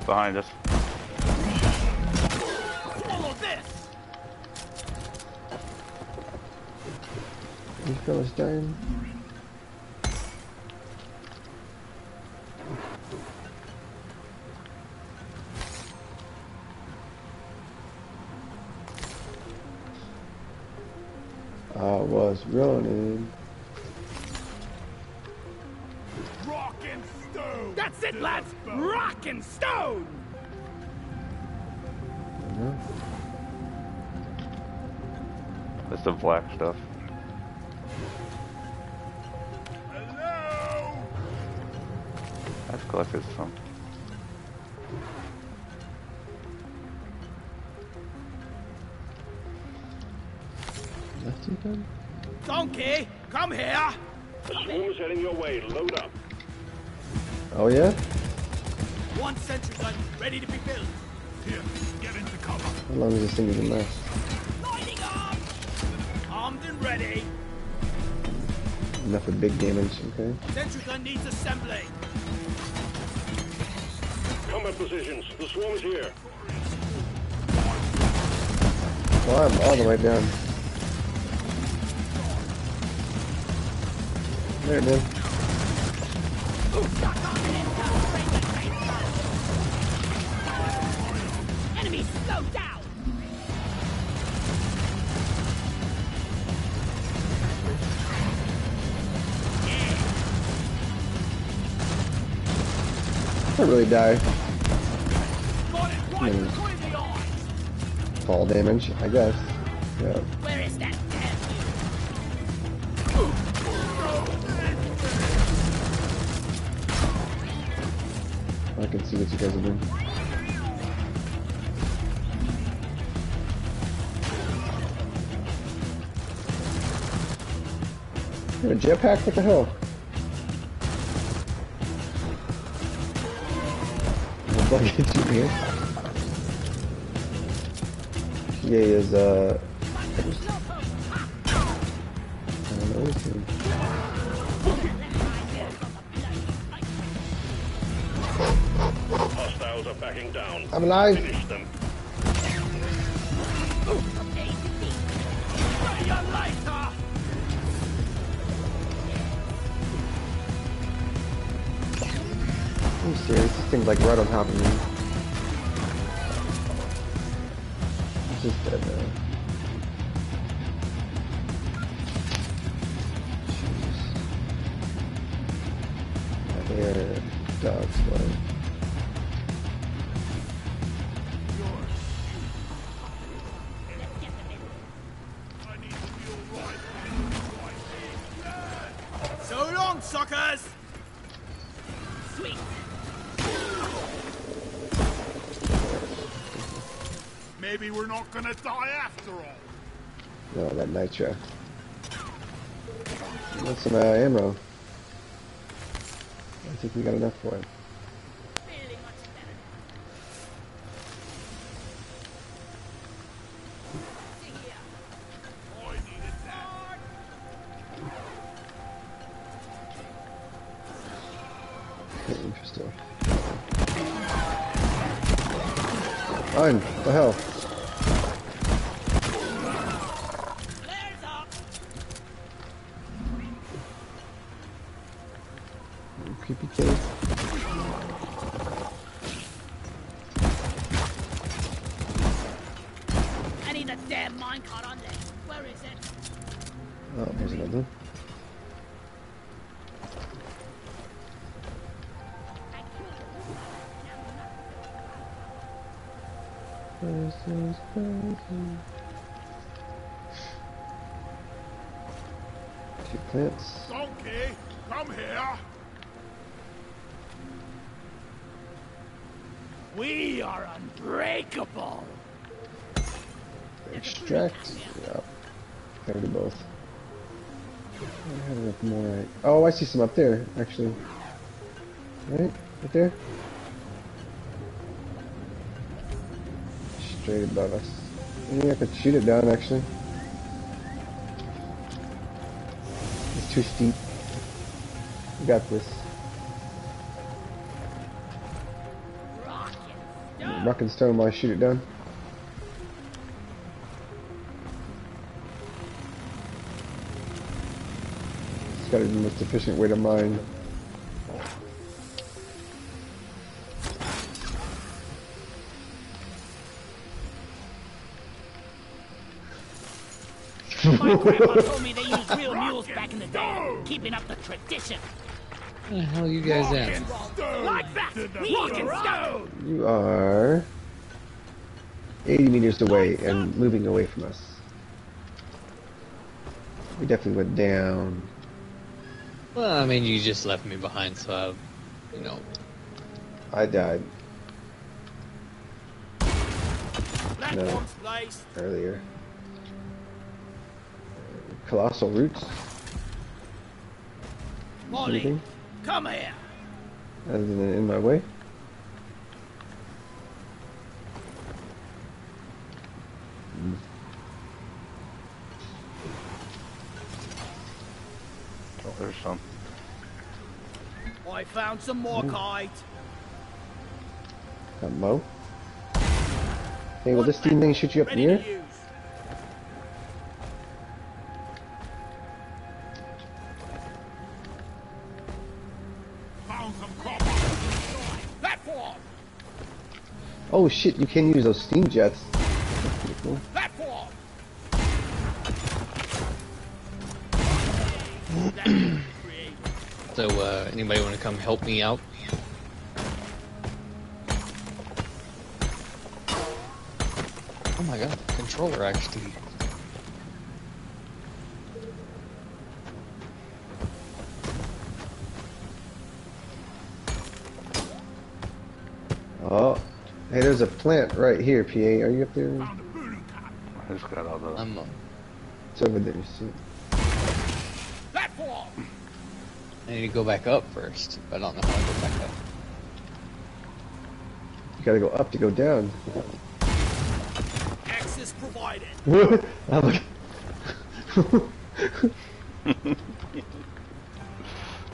Behind us. This! These fellas dying. I was running. The black stuff. Hello. I've collected some. Left you? Donkey, come here! The swarm's heading your way. Load up. Oh yeah? One sentry gun ready to be built. Here, get into cover. How long is this thing gonna last? Enough big damage, okay? Sentry gun needs assembly. Combat positions. The swarm's here. Well, I'm all the way down. There, man. Enemy I really die. Got it right between the eyes! Fall damage, I guess. Yeah. Where is that I can see what you guys are doing. A jetpack? What the hell? Here. PA is, uh... I don't know what's here. Hostiles are backing down. I'm alive! Finish them. See you later! Are you serious? This thing's like right on top of me. It's we're not gonna die after all. No, that nitro. Want some uh, ammo? I think we got enough for it. See some up there, actually. Right? Right there? Straight above us. Maybe I could shoot it down, actually. It's too steep. We got this. Rock and stone while I shoot it down. It's gotta be the most efficient way to mine. My [LAUGHS] grandpa told me they used real mules back in the day, keeping up the tradition. Where the hell are you guys at? Like that, rock and stone. You are 80 meters away and moving away from us. We definitely went down. Well, I mean, you just left me behind, so I, you know, I died Platforms placed. earlier. Colossal roots. Molly, Anything come here. other than in my way? Oh, there's some. I found some more mm. kite. Got Mo. Hey, will this steam thing shoot you up Ready air? to use. Found some copper. Platform. Oh shit, you can use those steam jets. That's pretty cool. Come help me out? Oh my god, the controller actually. Oh, hey, there's a plant right here, PA. Are you up there? Found a Boolo cap. I just got all the. I'm. Uh, It's over there. You see? Need to go back up first, but I don't know how to go back up. You gotta go up to go down. Access provided. [LAUGHS] I'm like,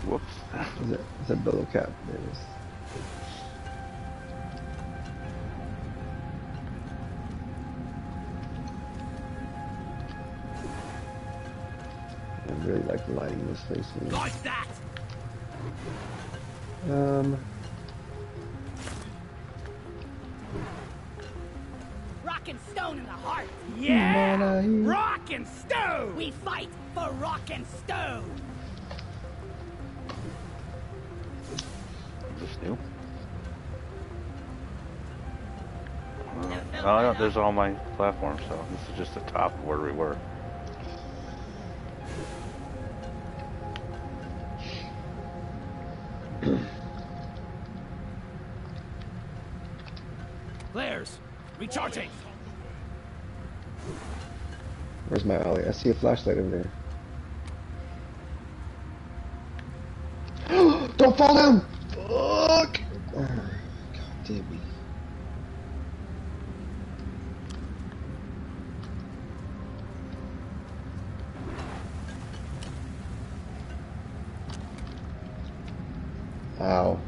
Whoops. is that, is that bubble cap? There it is. I really like the lighting in this place. Like that. Um, Rock and stone in the heart. Yeah. Money. Rock and stone. We fight for rock and stone. Is this new? Uh, no, no, there's all my platforms, so this is just the top of where we were. See a flashlight over there. [GASPS] Don't fall down! Fuck! God damn me. Ow.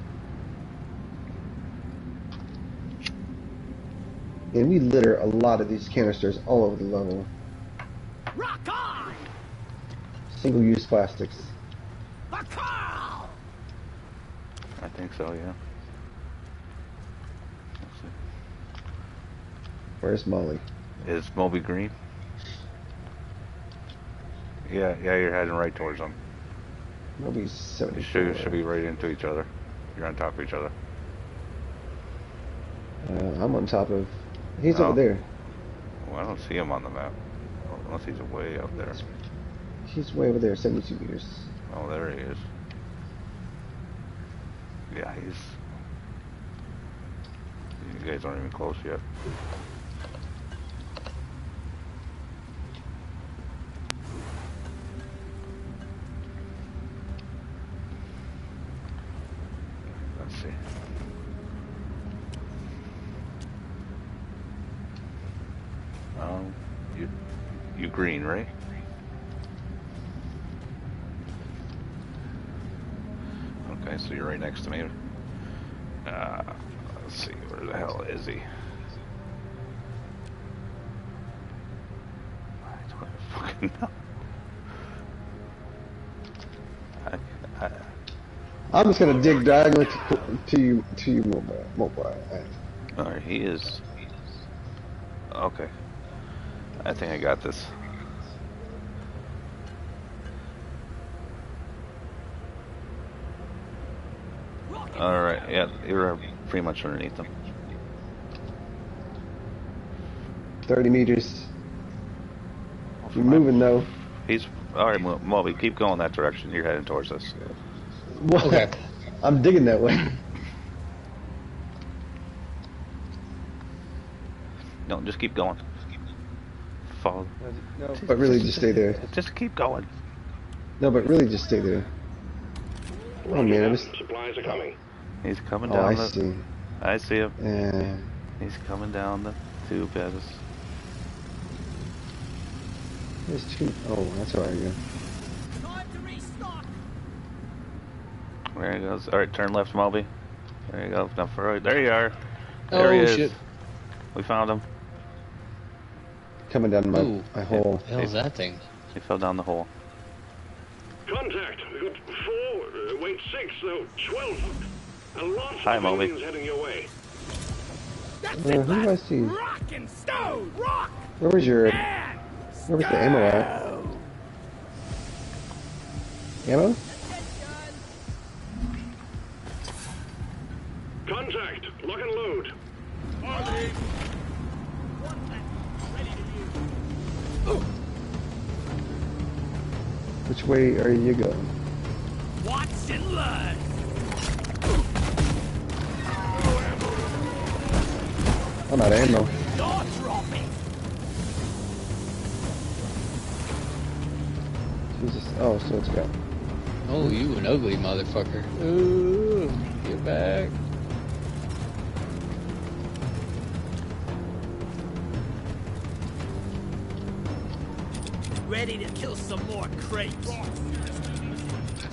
And we litter a lot of these canisters all over the level. Rock on! Single-use plastics. I think so, yeah. Let's see. Where's Molly? Is Moby green? Yeah, yeah, you're heading right towards them. Moby's You should, should be right into each other. You're on top of each other. Uh, I'm on top of. He's Oh. over there. Well, I don't see him on the map. Unless he's way up there. He's way over there, 72 meters. Oh, there he is. Yeah, he's... You guys aren't even close yet. Let's see. You, you green, right? Okay, so you're right next to me. Uh, let's see, where the hell is he? I don't fucking know. I, I, I'm just gonna dig diagonally to, to you, to you, mobile. mobile. Alright, he is. Okay. I think I got this. Alright, yeah, you're pretty much underneath them. 30 meters. You're moving though. He's alright, Moby. Keep going that direction. You're heading towards us. What? Okay. [LAUGHS] I'm digging that way. [LAUGHS] No, just keep going. Follow. No, but really just stay there. Just keep going. No, but really just stay there. Oh man, I was. Supplies are coming. He's coming Oh, down I the. see. I see him. Yeah. He's coming down the tube at us. There's two oh that's alright, yeah. Time to restock! There he goes. All right, turn left, Moby. There you go. Now for right. There you are. There oh, he Oh, is. shit. We found him. Coming down my, Ooh. my hole. The hell's that thing? He fell down the hole. Contact. We've got four, wait, six, no, twelve. A lot Hi, of Moby. aliens heading your way. That's Uh, it, who do I lads. see? Rock and stone! Rock Where was your and where was the ammo at? stone! Ammo? Contact. Lock and load. Which way are you going? Watch and learn! Oh, I'm out of ammo. Jaw dropping! Jesus. Oh, so it's got. Oh, you an ugly motherfucker. Ooh, get back. Ready to kill some more crates.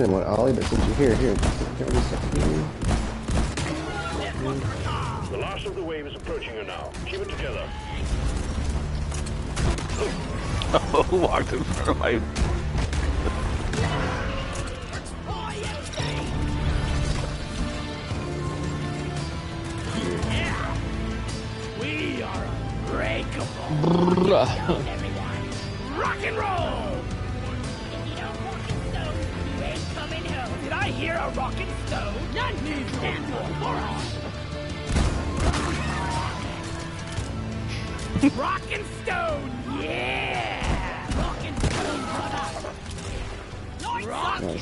Over here! I didn't want Ollie, but since you're here, here, get rid of stuff here. The last of the wave is approaching you now. Keep it together. [LAUGHS] Who walked in front of my? We are Unbreakable. [LAUGHS] [LAUGHS]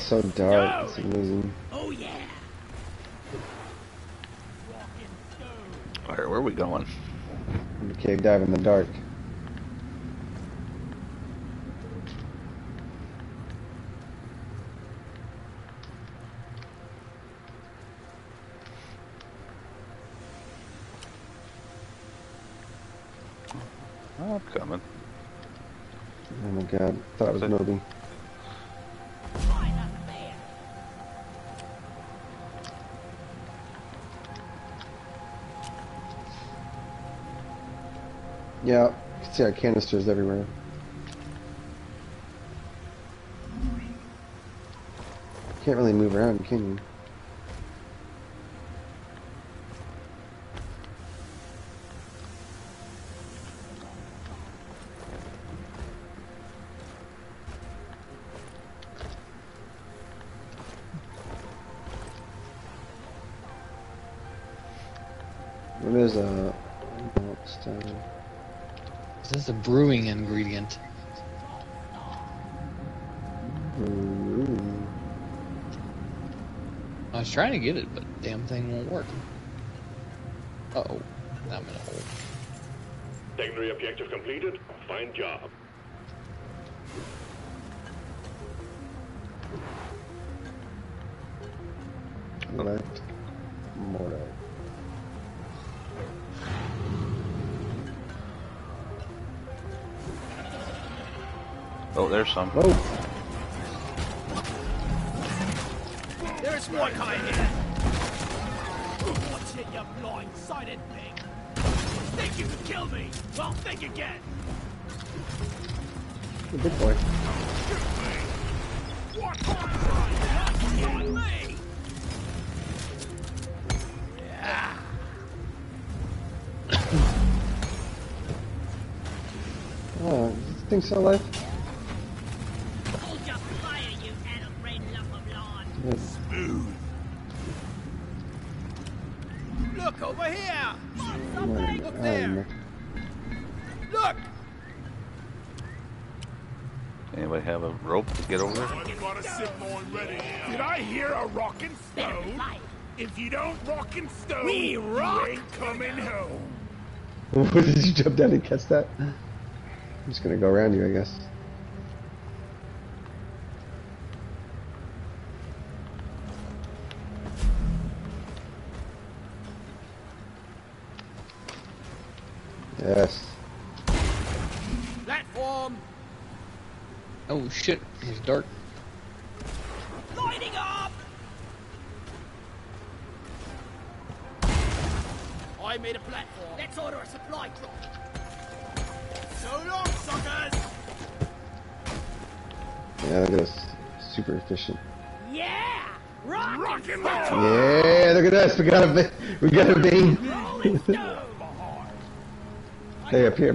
so dark. It's amazing. Oh yeah. Alright, where are we going? I'm cave dive in the dark. Oh, I'm coming. Oh my god. Thought it was Moby. Yeah, you can see our canisters everywhere. Can't really move around, can you? Trying to get it, but damn thing won't work. Uh oh. I'm in a hole. Secondary objective completed. Fine job. Left. Mortar. Oh, there's some. Oh! There's one coming here. Watch it, you blind-sighted pig. Think you can kill me? Well, think again. Good boy. What? Yeah. Oh, this thing still alive? And stone, We rock. ain't coming home. [LAUGHS] Did you jump down and catch that? I'm just gonna go around you, I guess.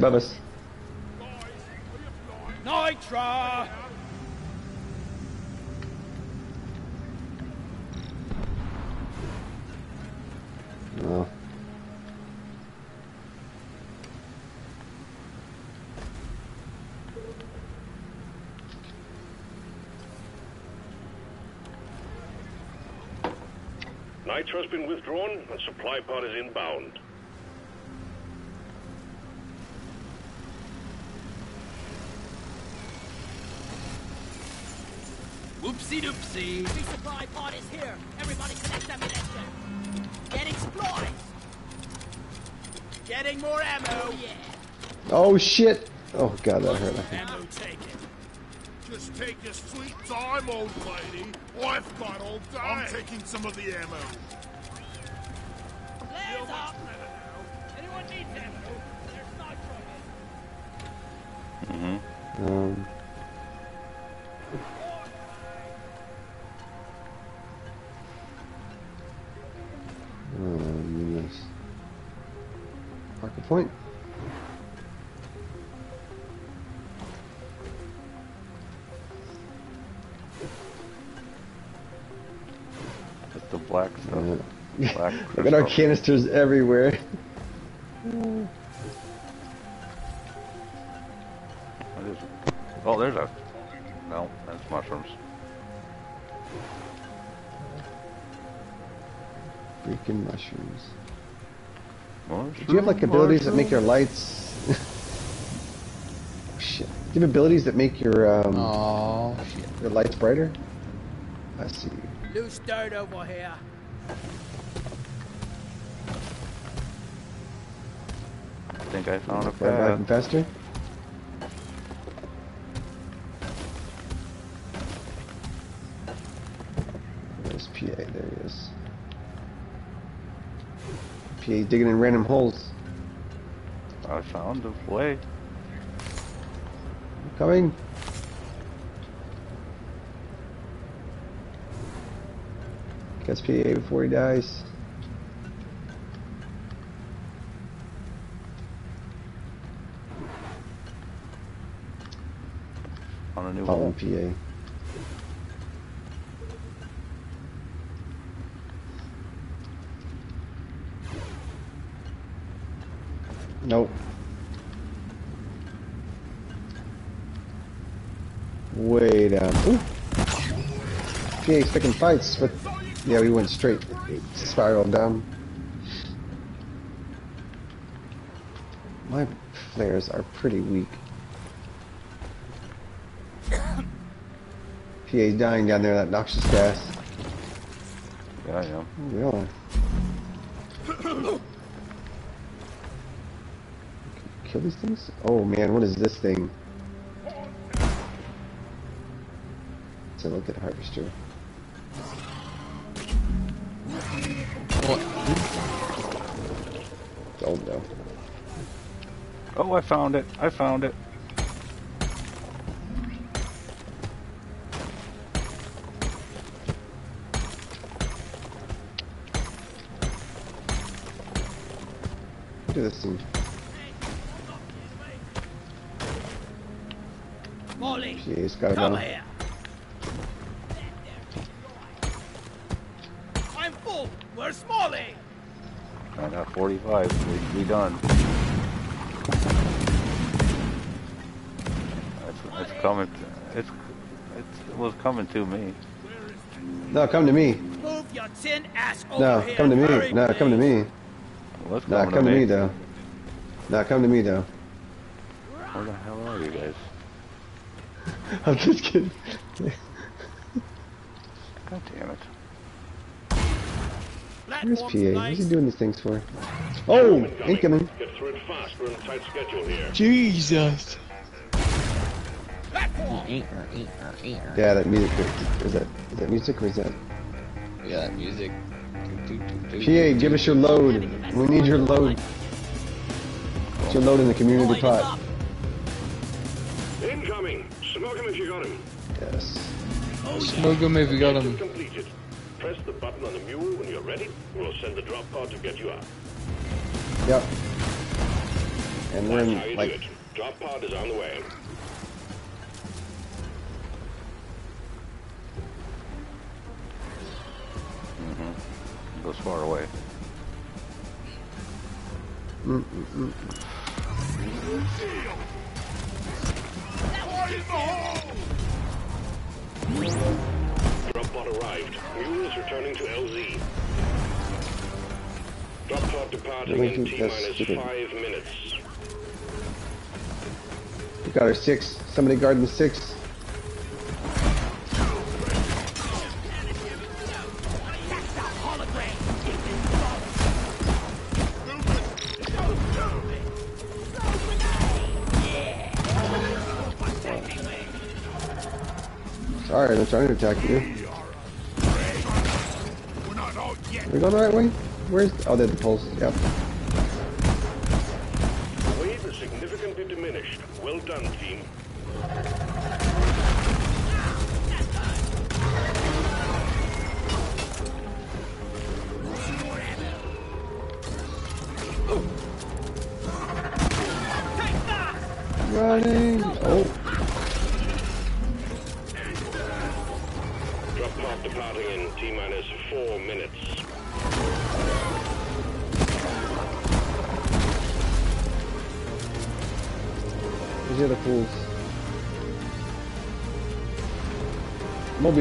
Above us. Nitra. Oh. Nitra's been withdrawn and supply pod is inbound. Whoopsie doopsie. Resupply pod is here. Everybody collect ammunition. Getting supplies. Getting more ammo. Oh, yeah. Oh shit. Oh god, that hurt. I think. Ammo taken. Just take your sweet time, old lady. I've got all day. I'm taking some of the ammo. Flares up. Anyone needs ammo? There's Nitra in. Mm-hmm. Um. the point. Just the black stuff. Yeah. Black [LAUGHS] Look at our canisters everywhere. Mushroom, Do you have like abilities that make your lights? [LAUGHS] shit. Do you have abilities that make your um, Oh shit. your lights brighter? I see. Loose dirt over here. I think I found a Fly back path. faster. There's PA. There he is. PA digging in random holes. Found a way. Coming. Gets PA before he dies. On a new Follow hole. PA. Nope. Way down. Ooh. PA picking fights, but yeah, we went straight. It spiraled down. My flares are pretty weak. PA's dying down there, that noxious gas. Yeah, I am. Oh, we are. Kill these things? Oh man, what is this thing? Let's look at harvester. Oh, I found it. I found it. Look at this thing. Molly, PA's gotta come go. here. I'm full. Where's Molly? I got 45. We, we done. Coming. To, it's, it's it was coming to me. No, come to me. Move your tin ass over No, here. come to me. Hurry, No, come to me. Well, it's No, come to to me. me though. No, come to me though. Where the hell are you guys? [LAUGHS] I'm just kidding. God damn it. Where's PA? Platform's What's he doing these things for? Oh, incoming. Get through it fast. We're on a tight schedule here. Jesus. Yeah, that music. Is that is that music or is that? Yeah, that music. PA, give us your load. We need your load. What's your load in the community pot? Incoming. Smoke him if you got him. Yes. Smoke him if you got him. Completed. Press the button on the mule when you're ready. We'll send the drop pod to get you out. Yep. And we're in like. Drop pod is on the way. Mm-hmm. Far away. mm, mm, mm. Drop pod arrived. Mule is returning to LZ. Drop pod departing in T that's minus stupid. five minutes. we got our six. Somebody guarding the six. Trying to attack you. We're we going the right way? Where's? Oh, there's the pulse. Yep.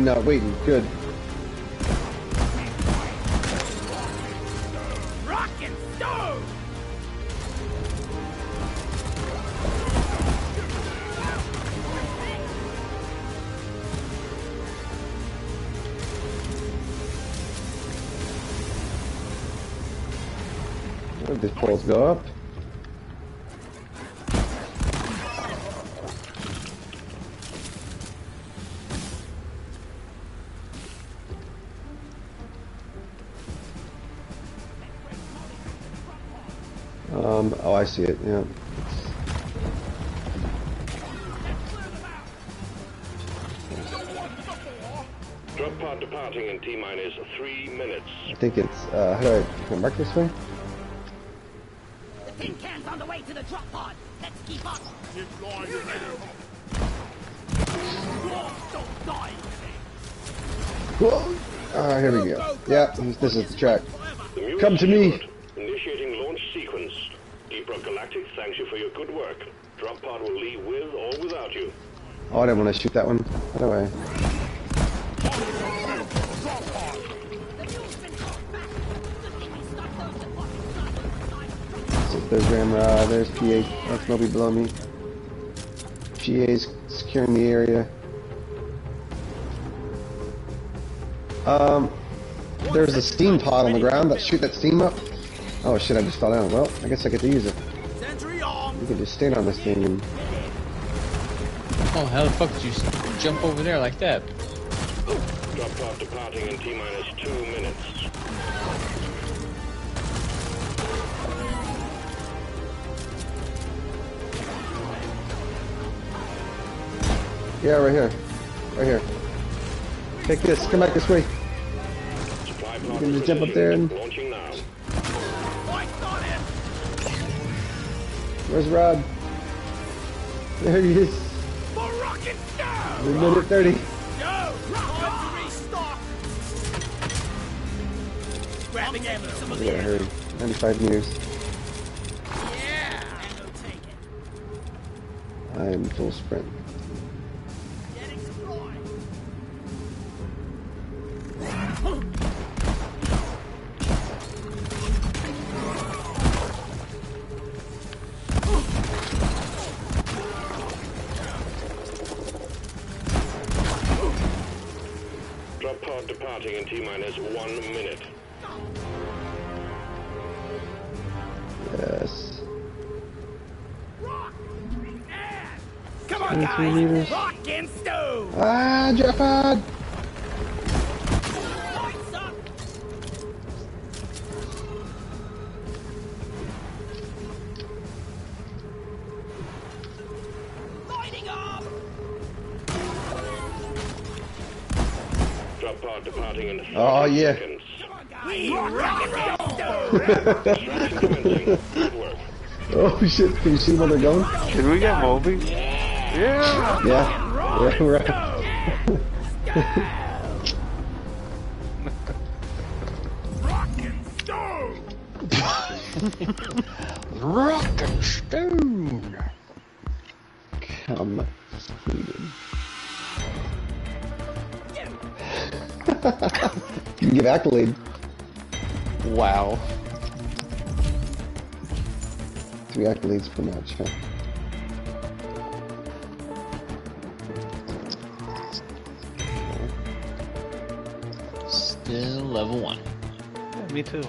Not waiting. Good. Rock and stone! Where did these poles go up? See it, yeah. Drop pod departing in T minus three minutes. I think it's, uh, how do I, can I mark this way? The tin can's on the way to the drop pod. Let's keep up. Keep going, you Don't die. Whoa! Ah, here we go. Yeah, this is the track. Come to me. secured. Initiating launch sequence. Deep Rock Galactic thanks you for your good work. Pod will leave with or without you. Oh, I didn't want to shoot that one. I? The mule's been caught back. Good thing we stuck those deposits on the side of the drop So there's there's PA, that's Moby below me. PA's securing the area. Um, there's a steam pod on the ground that shoot that steam up. Oh shit, I just fell down. Well, I guess I get to use it. Sentry on. You can just stand on this thing and... Oh, how the fuck did you jump over there like that? Drop pod departing in T minus two minutes. Yeah, right here. Right here. Take this, come back this way. Supply You can just jump up there and... Where's Rod? There he is. For rock and. We're minute 30. Go. Time to restock. Grabbing ammo. Some of We the gotta hurry. 95 meters. Yeah. Ammo taken. I am full sprint. Work. [LAUGHS] Oh shit, can you see where they're going? Can we get Moby? Yeah! Yeah. Yeah, [LAUGHS] right. [LAUGHS] accolade. Wow. Three accolades per match, huh? Still level one. Yeah, me too.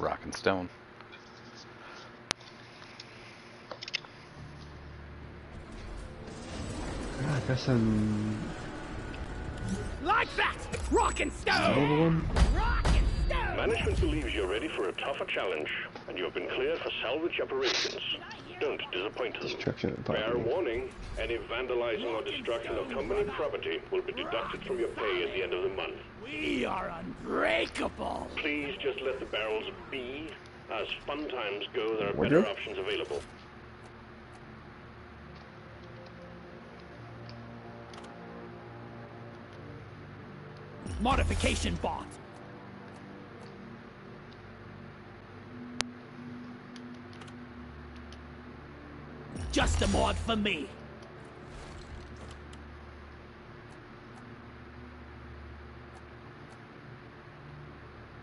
Rock and stone. I Like that. Rock and stone. one. Rock and stone. Management believes you're ready for a tougher challenge, and you have been cleared for salvage operations. Don't disappoint them. Destruction of Fair warning, any vandalizing or destruction of company property will be deducted from your pay at the end of the month. We are unbreakable. Please just let the barrels be. As fun times go, there are better options available. Modification bot. Just a mod for me.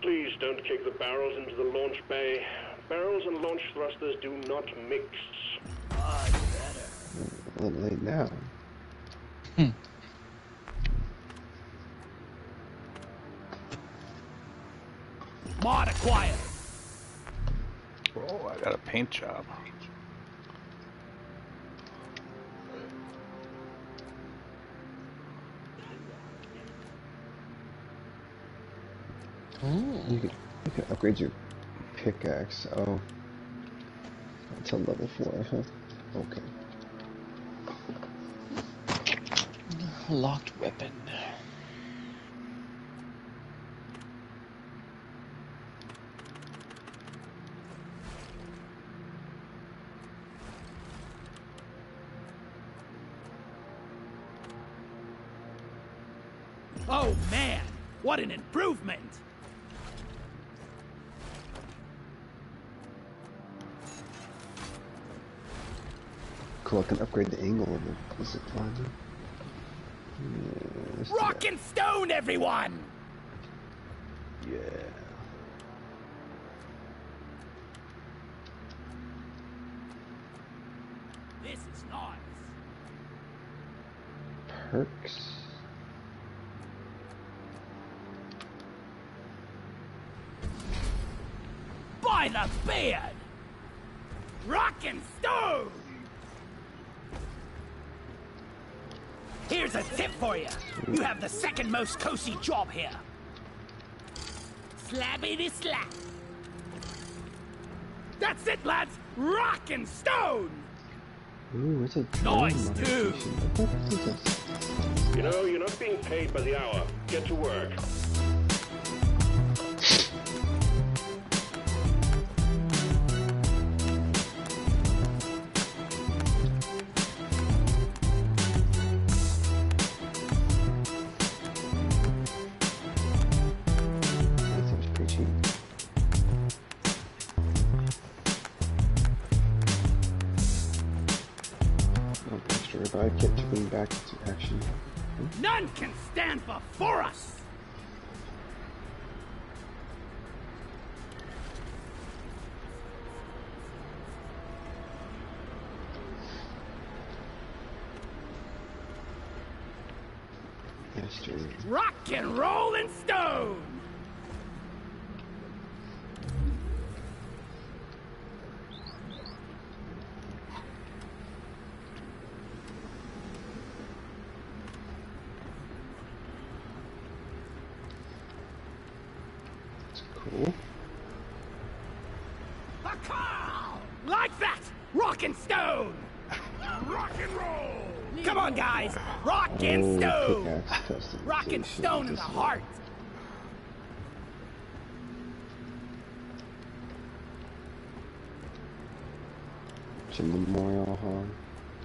Please don't kick the barrels into the launch bay. Barrels and launch thrusters do not mix. A little late now. Mod acquired. Oh, I got a paint job. You can, you can upgrade your pickaxe. Oh. Until level 4, huh? Okay. Locked weapon. What an improvement! Cool, I can upgrade the angle of the, zip line. Yeah, Rock and stone, everyone! Yeah. This is nice. Perks. By the beard! Rock and stone! Here's a tip for you. You have the second most cozy job here. Slabbity slap. That's it, lads! Rock and stone! Ooh, it's a Nice, drone too. modification. What the fuck is this? You know, you're not being paid by the hour. Get to work. Stone in the heart! It's a memorial hall.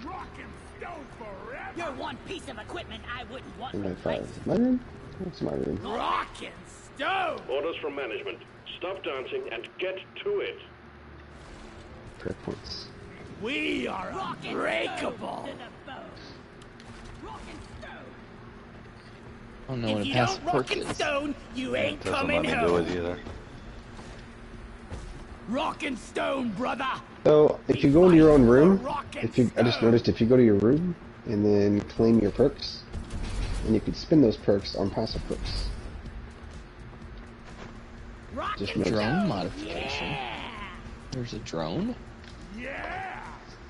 Rock and stone forever! You're one piece of equipment I wouldn't want In my five. replaced. Is my room? That's my room. Rock and stone! Orders from management. Stop dancing and get to it. Perk points. We are Rock and unbreakable! stone to the bone. Rock and stone. Oh, I don't know If what a you passive don't rock perk and is. stone, you ain't Doesn't coming let me do it home! either. Rock and stone, brother! So, if you go into your own room, if you, I just noticed if you go to your room and then claim your perks, and you can spin those perks on passive perks. Rock Just and Drone stone! modification. Yeah! There's a drone? Yeah!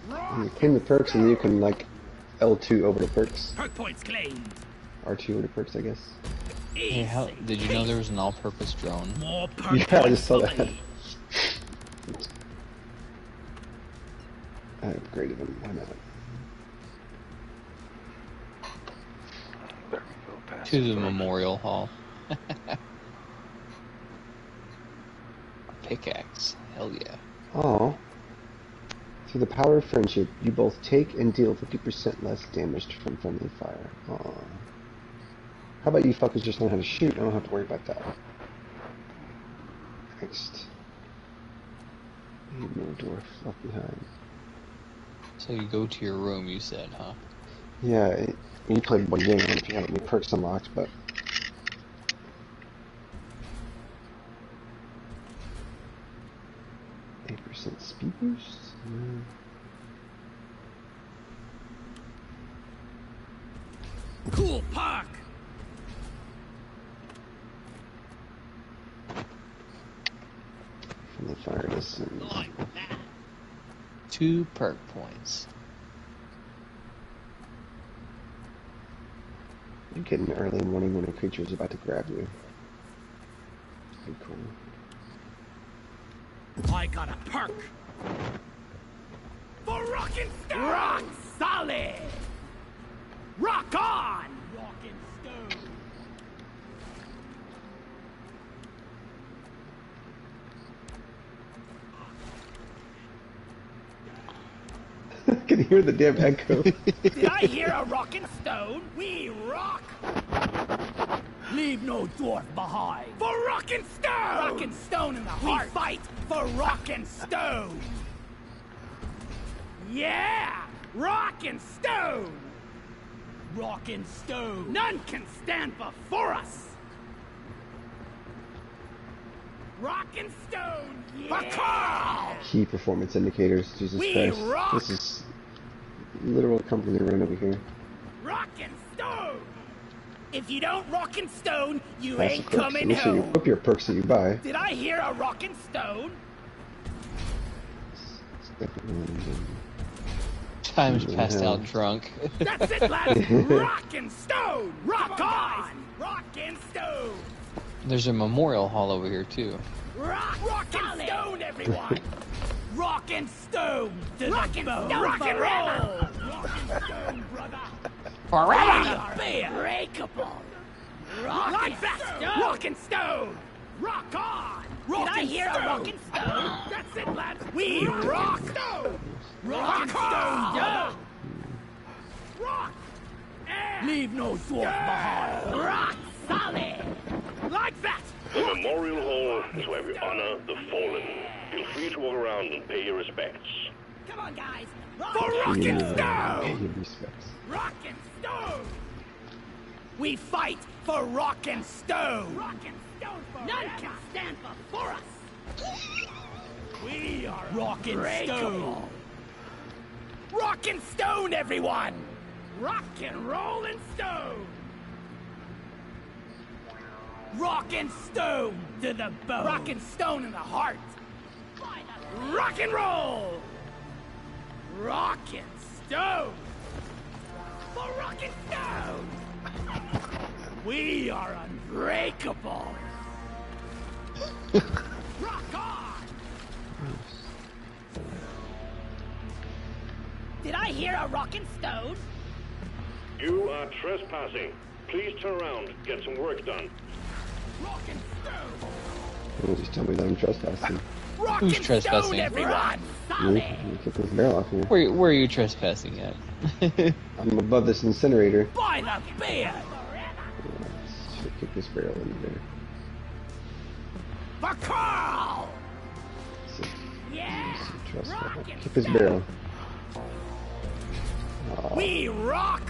And you claim the perks, and you can like L2 over the perks, Perk points claimed. R2 over the perks, I guess. Hey, how did you know there was an all-purpose drone? More [LAUGHS] Yeah, I just saw that. me. I upgraded them. Why not? There we go. Pass To the it. memorial hall. [LAUGHS] A pickaxe. Hell yeah. Oh. Through the power of friendship, you both take and deal 50% less damage from friendly fire. Aw. How about you fuckers just learn how to shoot? I don't have to worry about that. Next. Leave no dwarf left behind. So you go to your room, you said, huh? Yeah, it, you played one game if you have any perks unlocked, but eight percent speed boost. Mm. Cool park. From the fire distance. Two perk points. You get an early warning when a creature is about to grab you. Pretty cool. I got a perk. For rockin' stone. Rock solid. Rock on. Rockin' stone. I [LAUGHS] can hear the damn echo. Did I hear a rockin' stone? We rock. Leave no dwarf behind. For rockin' stone. Rockin' stone in the heart. We fight for rockin' stone. Yeah, rockin' stone. Rockin' stone. None can stand before us. Rockin' stone. Yeah. Key performance indicators. Jesus We Christ. rock! This is literal company run over here. Rock and stone. If you don't rock and stone, you Passive ain't coming Let me show you equip your perks that you buy. Did I hear a rock and stone? Time's Yeah. passed out drunk. That's it, lads. [LAUGHS] rock and stone. Rock on. Rockin' stone. There's a memorial hall over here too. Rock, and stone, everyone. [LAUGHS] Rockin' stone to rockin' the bone. Rock and roll. Rockin' stone, brother. Forever. Be unbreakable. Rock like that. Rockin' stone. Rock on. Did I hear a rockin' stone? That's it, lads. We rock stone. Rockin' stone, brother. Rock. Leave no dwarf behind. Rock solid. Like that. The Memorial Hall is where we honor the fallen. Feel free to walk around and pay your respects. Come on, guys. For rockin' stone. Give respects. Rockin' Stone! We fight for Rockin' Stone! Rockin' Stone forever. None can stand before us! We are Rockin' Stone! Rockin' Stone, everyone! Rockin' Rollin' Stone! Rockin' Stone to the bone! Rockin' Stone in the heart! Rock and roll! Rockin' Stone! for Rocket Stone! [LAUGHS] We are unbreakable! [LAUGHS] Rock on! Did I hear a rock and stone? You are trespassing. Please turn around. Get some work done. Rock and stone! Oh, just tell me that I'm trespassing. Rockin' Who's trespassing? stone, everyone! Me? Solid! Let Get this barrel off here. Where where are you trespassing at? [LAUGHS] I'm above this incinerator. By the beard! Should kick this barrel in there. For Carl! So, Yeah! trust Kick this stone. barrel. We rock!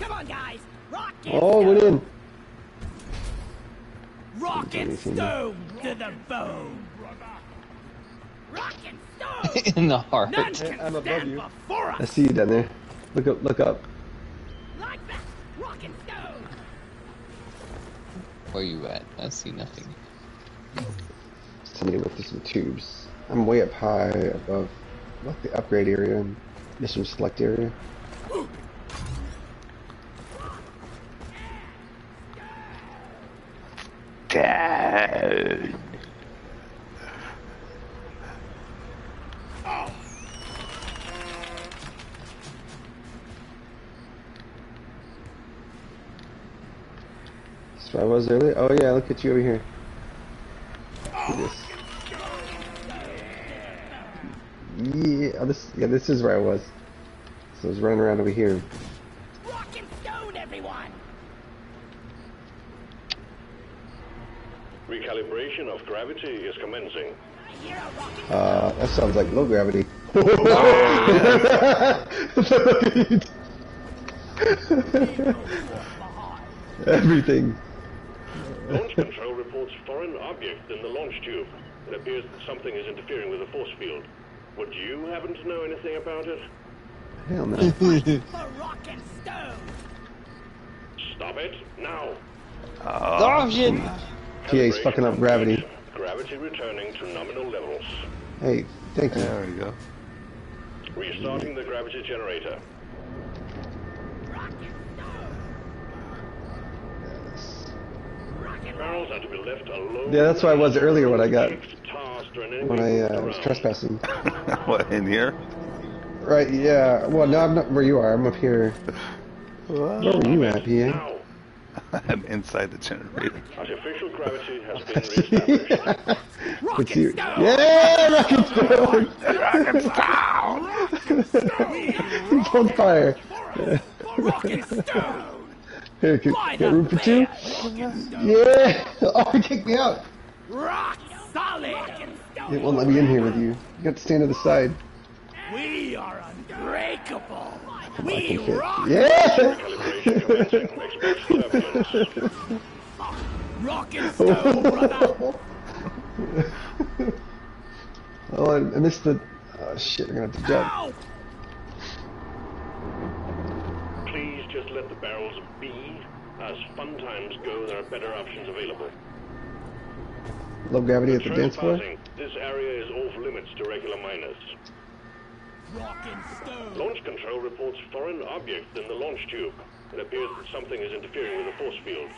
Come on, guys! Rockin' Oh, went in. Rockin' anything. stone to the bone! Rockin' stone! [LAUGHS] In the heart. None can I'm above stand you. before I see you down there. Look up, look up. Like that! Rockin' stone! Where you at? I see nothing. Somebody went through some tubes. I'm way up high above, what, the upgrade area, and mission select area. That's where I was earlier. Oh yeah, look at you over here. Yeah, oh, this yeah, this is where I was. So I was running around over here. Rockin' stone, everyone! Recalibration of gravity is commencing. Uh, that sounds like low gravity. [LAUGHS] Everything. Launch control reports foreign object in the launch tube. It appears that something is interfering with the force field. Would you happen to know anything about it? Hell no. For rock and stone. Stop it now. Oh shit! PA's fucking up gravity. Gravity returning to nominal levels. Hey, thank you. There we go. Restarting the gravity generator. Rock and stone. Rock and roll. Barrels are to be left alone. Yeah, that's why I was earlier when I got Tasked or an when I uh, was trespassing. [LAUGHS] [LAUGHS] what in here? Right? Yeah. Well, no, I'm not where you are. I'm up here. Where were you at, PA? Now, I'm inside the generator. artificial gravity has been [LAUGHS] reestablished. Rock Let's and see stone. Yeah, rocket stone. He's on fire. Rock and stone. Here, can, Fly room for two? bear. Rock and stone. Yeah. [LAUGHS] Oh, he kicked me out. Rock solid. It won't let me in here with you. You got to stand to the side. We are unbreakable. We Okay. rock. Yeah. Calibration commencing. Expect turbulence. Rock [LAUGHS] and stone, brother. Oh, I I missed the. Oh shit! I'm gonna have to jump. Ow. Please just let the barrels be. As fun times go, there are better options available. Low gravity at the dance floor. This area is off limits to regular miners. Rock and stone. Launch control reports foreign objects in the launch tube. It appears that something is interfering with the force field.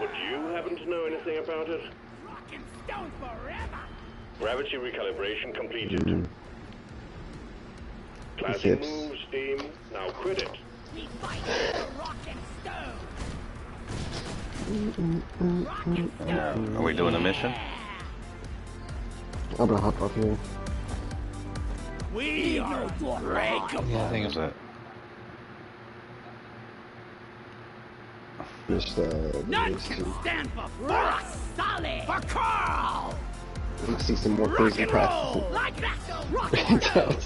Would you happen to know anything about it? Rock and stone forever. Gravity recalibration completed. Mm-hmm. Classic Hips. move, Steam. Now quit it. We fight for rock and stone. Rock and stone. Are we doing a mission? I'm gonna hop up here. We are unbreakable. Yeah, I think it's it? Just uh, None let's can see. stand for rock solid. For Carl. Let's see some more crazy and practice. roll. Like that. [LAUGHS] Rock and roll.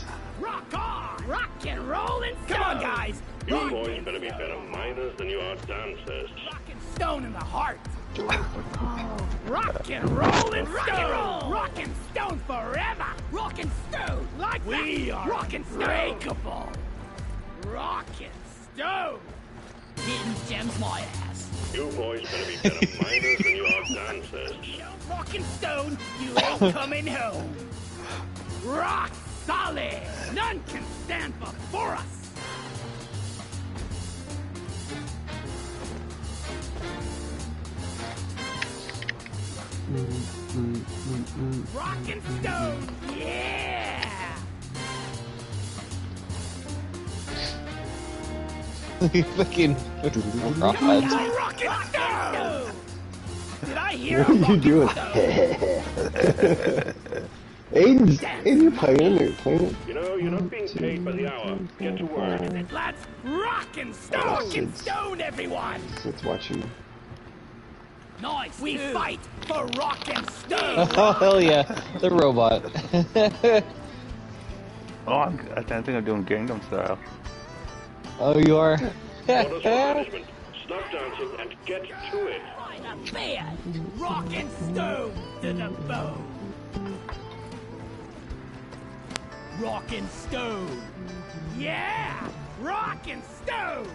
Rock on. Rock and roll and stone. Come on, guys. You Rock boys better be better miners than you are dancers. Rock and stone in the heart. Rock and roll and rock and roll. Rock and stone forever. Rock and stone. Like we are rock and breakable. Rock and stone. Hitting gems my ass. You boys better be better miners than you are dancers. [LAUGHS] You don't rock and stone, you ain't coming home. Rock solid. None can stand before us. Rock and stone. Yeah. [LAUGHS] fucking rock Come on, rock and stone. Did I hear What are you doing? stone? Aiden's, [LAUGHS] Aiden, you're playing. You're playing it. You know, you're not being paid by the hour. Get to work. Let's rock and stone. Rock and stone, everyone. Let's watch you. Nice. We fight for rock and stone. [LAUGHS] Oh hell yeah, the robot. [LAUGHS] Oh, I'm, I think I'm doing Gangnam style. oh, you are. Orders for. Stop dancing and get to it. Fight a band. Rock and stone to the bone. Rock and stone. Yeah. Rock and stone.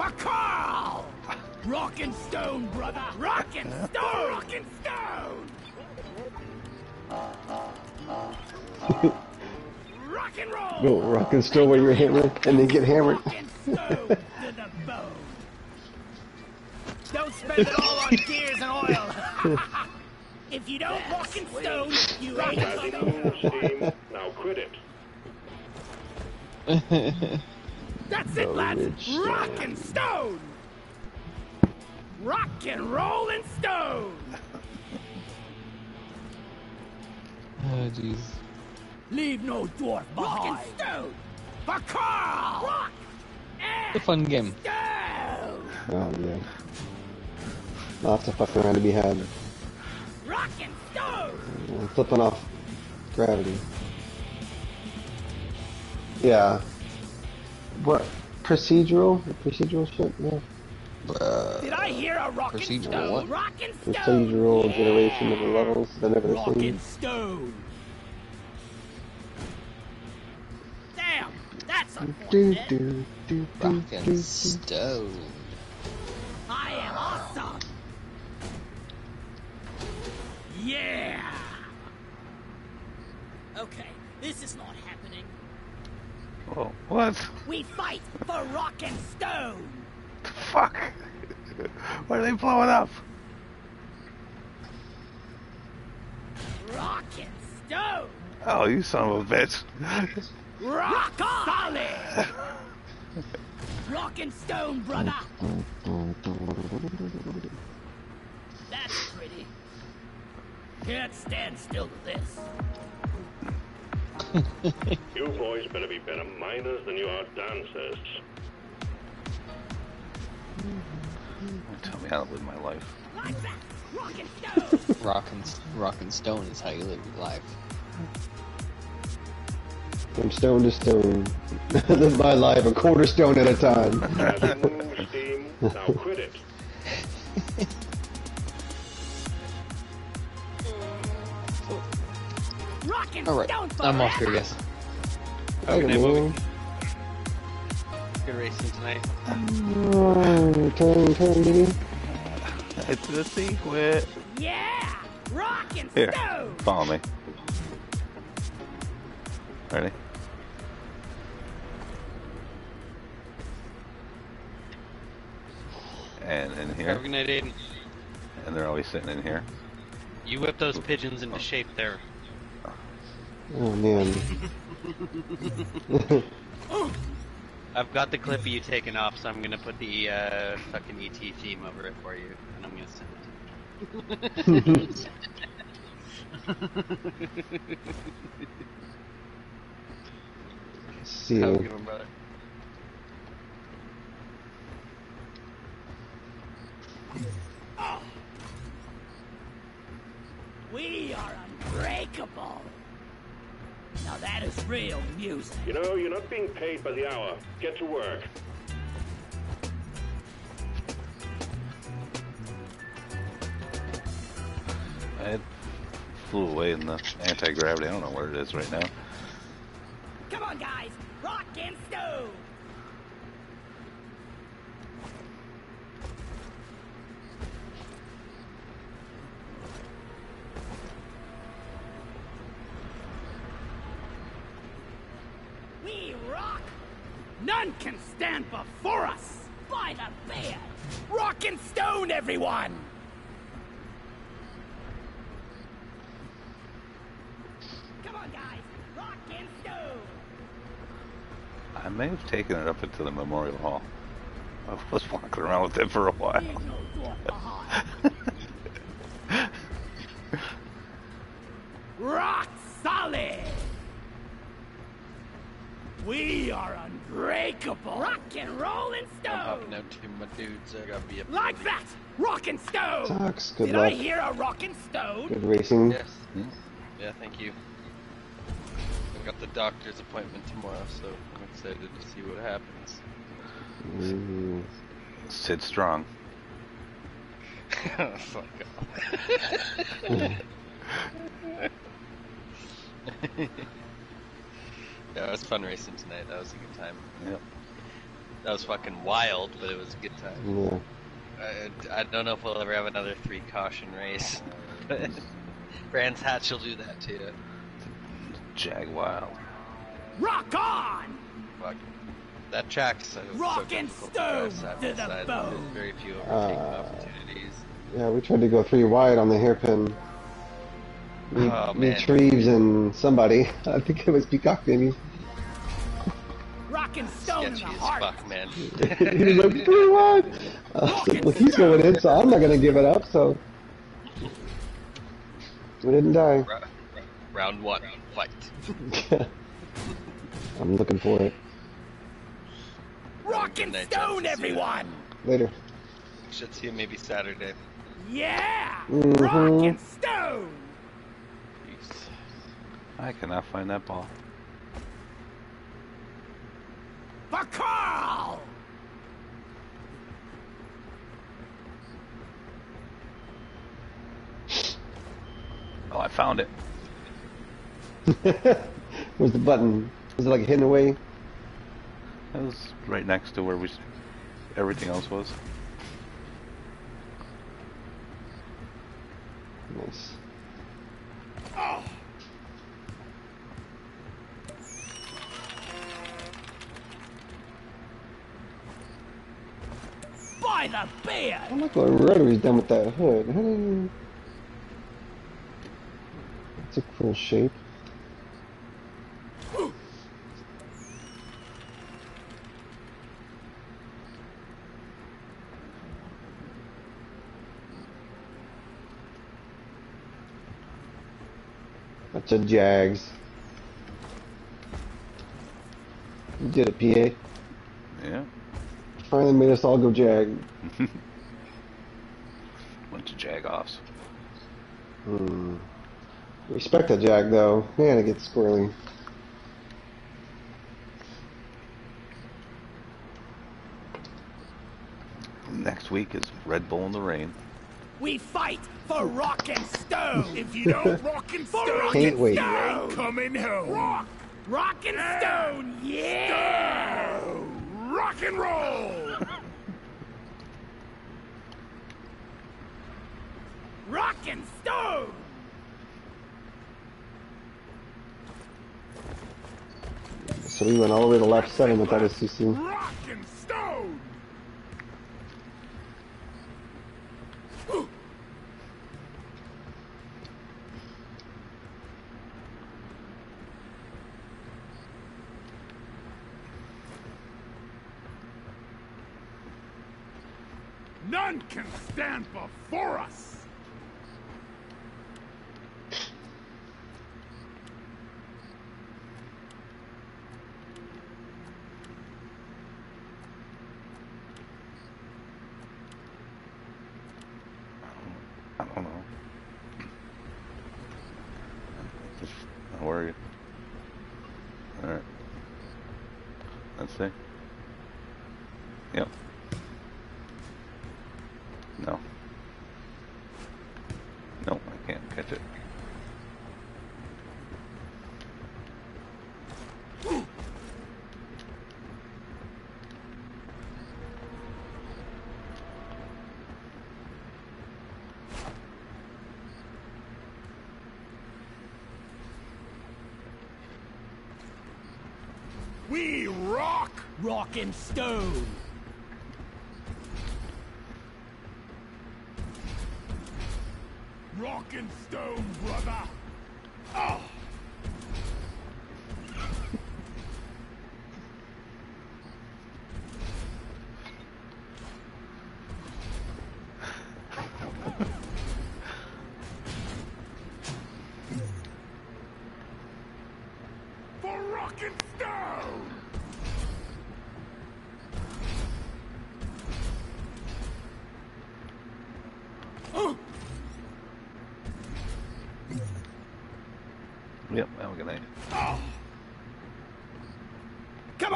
For Carl! Rock and stone, brother! Rock and [LAUGHS] stone! Rock and stone! Rock and roll! Go rock and still where you're hammered, and then get hammered. Rock and stone to the bone! Don't spend it all on gears and oil! [LAUGHS] if you don't rock and stone, you ain't Classic coming. Now quit it. [LAUGHS] That's it, lads! Rock and stone! Rock and roll and stone! [LAUGHS] Oh jeez. Leave no dwarf behind! Rock and stone! For Carl! Rock and a fun game. Oh man. Lots of fucking around to be had. Rock and stone. Uh, Flipping off gravity. Yeah. What? Procedural? Procedural shit? Yeah. Did I hear a rock procedural stone? what? Rock and stone. Procedural yeah. generation of the levels. They're never the Rock same. and stone. Damn, that's Do, unfortunate. do, do, do, Rock do, and do. stone. I am awesome. Yeah. Okay, this is not happening. Oh, what? We fight for rock and stone. Fuck. Why are they blowing up? Rock and stone. Oh, you son of a bitch. Rock solid. rock and stone, brother. That's pretty. Can't stand still to this. You boys better be better miners than you are dancers. Tell me how to live my life. Like that. Rock and stone. Rock and rock and stone is how you live your life. From stone to stone. [LAUGHS] Live my life a quarter stone at a time. Smooth steam. Now quit it. [LAUGHS] rock and All right, I'm off here, forever. guys. Wait a Okay, minute. Good racing tonight. Oh, turn, turn, diddy. It's the secret. Yeah. Rock and Here, stone. follow me. Ready? And in Have a here, good night, Aiden. and they're always sitting in here. You whip those pigeons into oh. shape there. Oh man. [LAUGHS] I've got the clip of you taking off, so I'm gonna put the uh, fucking ET theme over it for you, and I'm gonna send it to [LAUGHS] you. See Have a you. good one, brother. We are unbreakable. Now that is real music. You know, you're not being paid by the hour. Get to work. It flew away in the anti-gravity. I don't know where it is right now. Come on, guys. Rock and stone. We rock. None can stand before us. By the beard. Rock and stone, everyone. Come on, guys. Rock and stone. I may have taken it up into the memorial hall. I was walking around with it for a while. There's no door behind. [LAUGHS] Rock solid. We are unbreakable. Rock and roll and I'm stone. hopping out to my dudes. I gotta be up. Like that. Rock and stone. Sucks. Good Did luck. I hear a rock and stone? Good racing. Yes. Yeah, thank you. I've got the doctor's appointment tomorrow, so I'm excited to see what happens. Mm. Sid Strong. [LAUGHS] Fuck off. [LAUGHS] [LAUGHS] yeah, it was fun racing tonight. That was a good time. Yep. That was fucking wild, but it was a good time. Yeah. I, I don't know if we'll ever have another three caution race. [LAUGHS] Brands Hatch will do that too. Jag Wild. Rock on. Fuck. That track's so, Rock so and difficult to stone to the bone. There's very few overtaking Uh, opportunities. Yeah, we tried to go three wide on the hairpin. Me, Oh, me. Treves and somebody. [LAUGHS] I think it was Peacock maybe. Rock and stone in the Sketchy heart. fuck, man. [LAUGHS] he was like, three wide! Uh, well, he's going in, so I'm not going to give it up, so. We didn't die. Ra- Round one, fight. [LAUGHS] I'm looking for it. Rock and stone, Jeff. See you. everyone! Later. Should see you maybe Saturday. Yeah! Mhm. Rock and stone! Peace. I cannot find that ball. For Carl! Oh, I found it. [LAUGHS] Where's the button? Is it like hidden away? It was right next to where we, everything else was. Nice. Oh. By the beard! I'm not going rotaries done with that hood. It's a cool shape. That's a Jags. You did it, PA. Yeah. Finally made us all go Jag. [LAUGHS] Bunch of jagoffs. Hmm. Respect that Jag though. Man, it gets squirrely. Next week is Red Bull in the rain. We fight for rock and stone! [LAUGHS] If you don't rock and For stone, rock Can't and wait. you ain't stone! coming home. Rock! Rock and stone! Yeah! Rock and roll! Rock and stone! So we went all the way to left without a CC. Rock and stone! None can stand before us! I don't know. Just, where are you? Alright. Let's see. Yep. No. No, I can't catch it. We rock! And stone!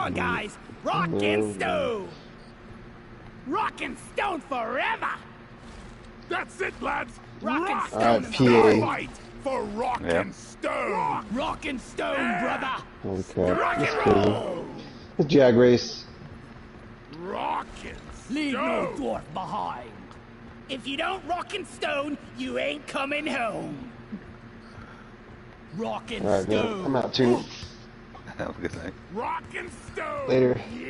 On, mm. guys! Rock and mm. stone! Rock and stone forever! That's it, lads! Rock and stone Alright, in the PA. Fight for rock Yeah. and stone! Rock and stone, brother! Holy crap. Rock and roll! The Jag race. Rock and Leave no dwarf behind! If you don't rock and stone, you ain't coming home! Rock and Alright, man. stone! I'm out too. Have a good night. Rock and stone! Later. Yeah!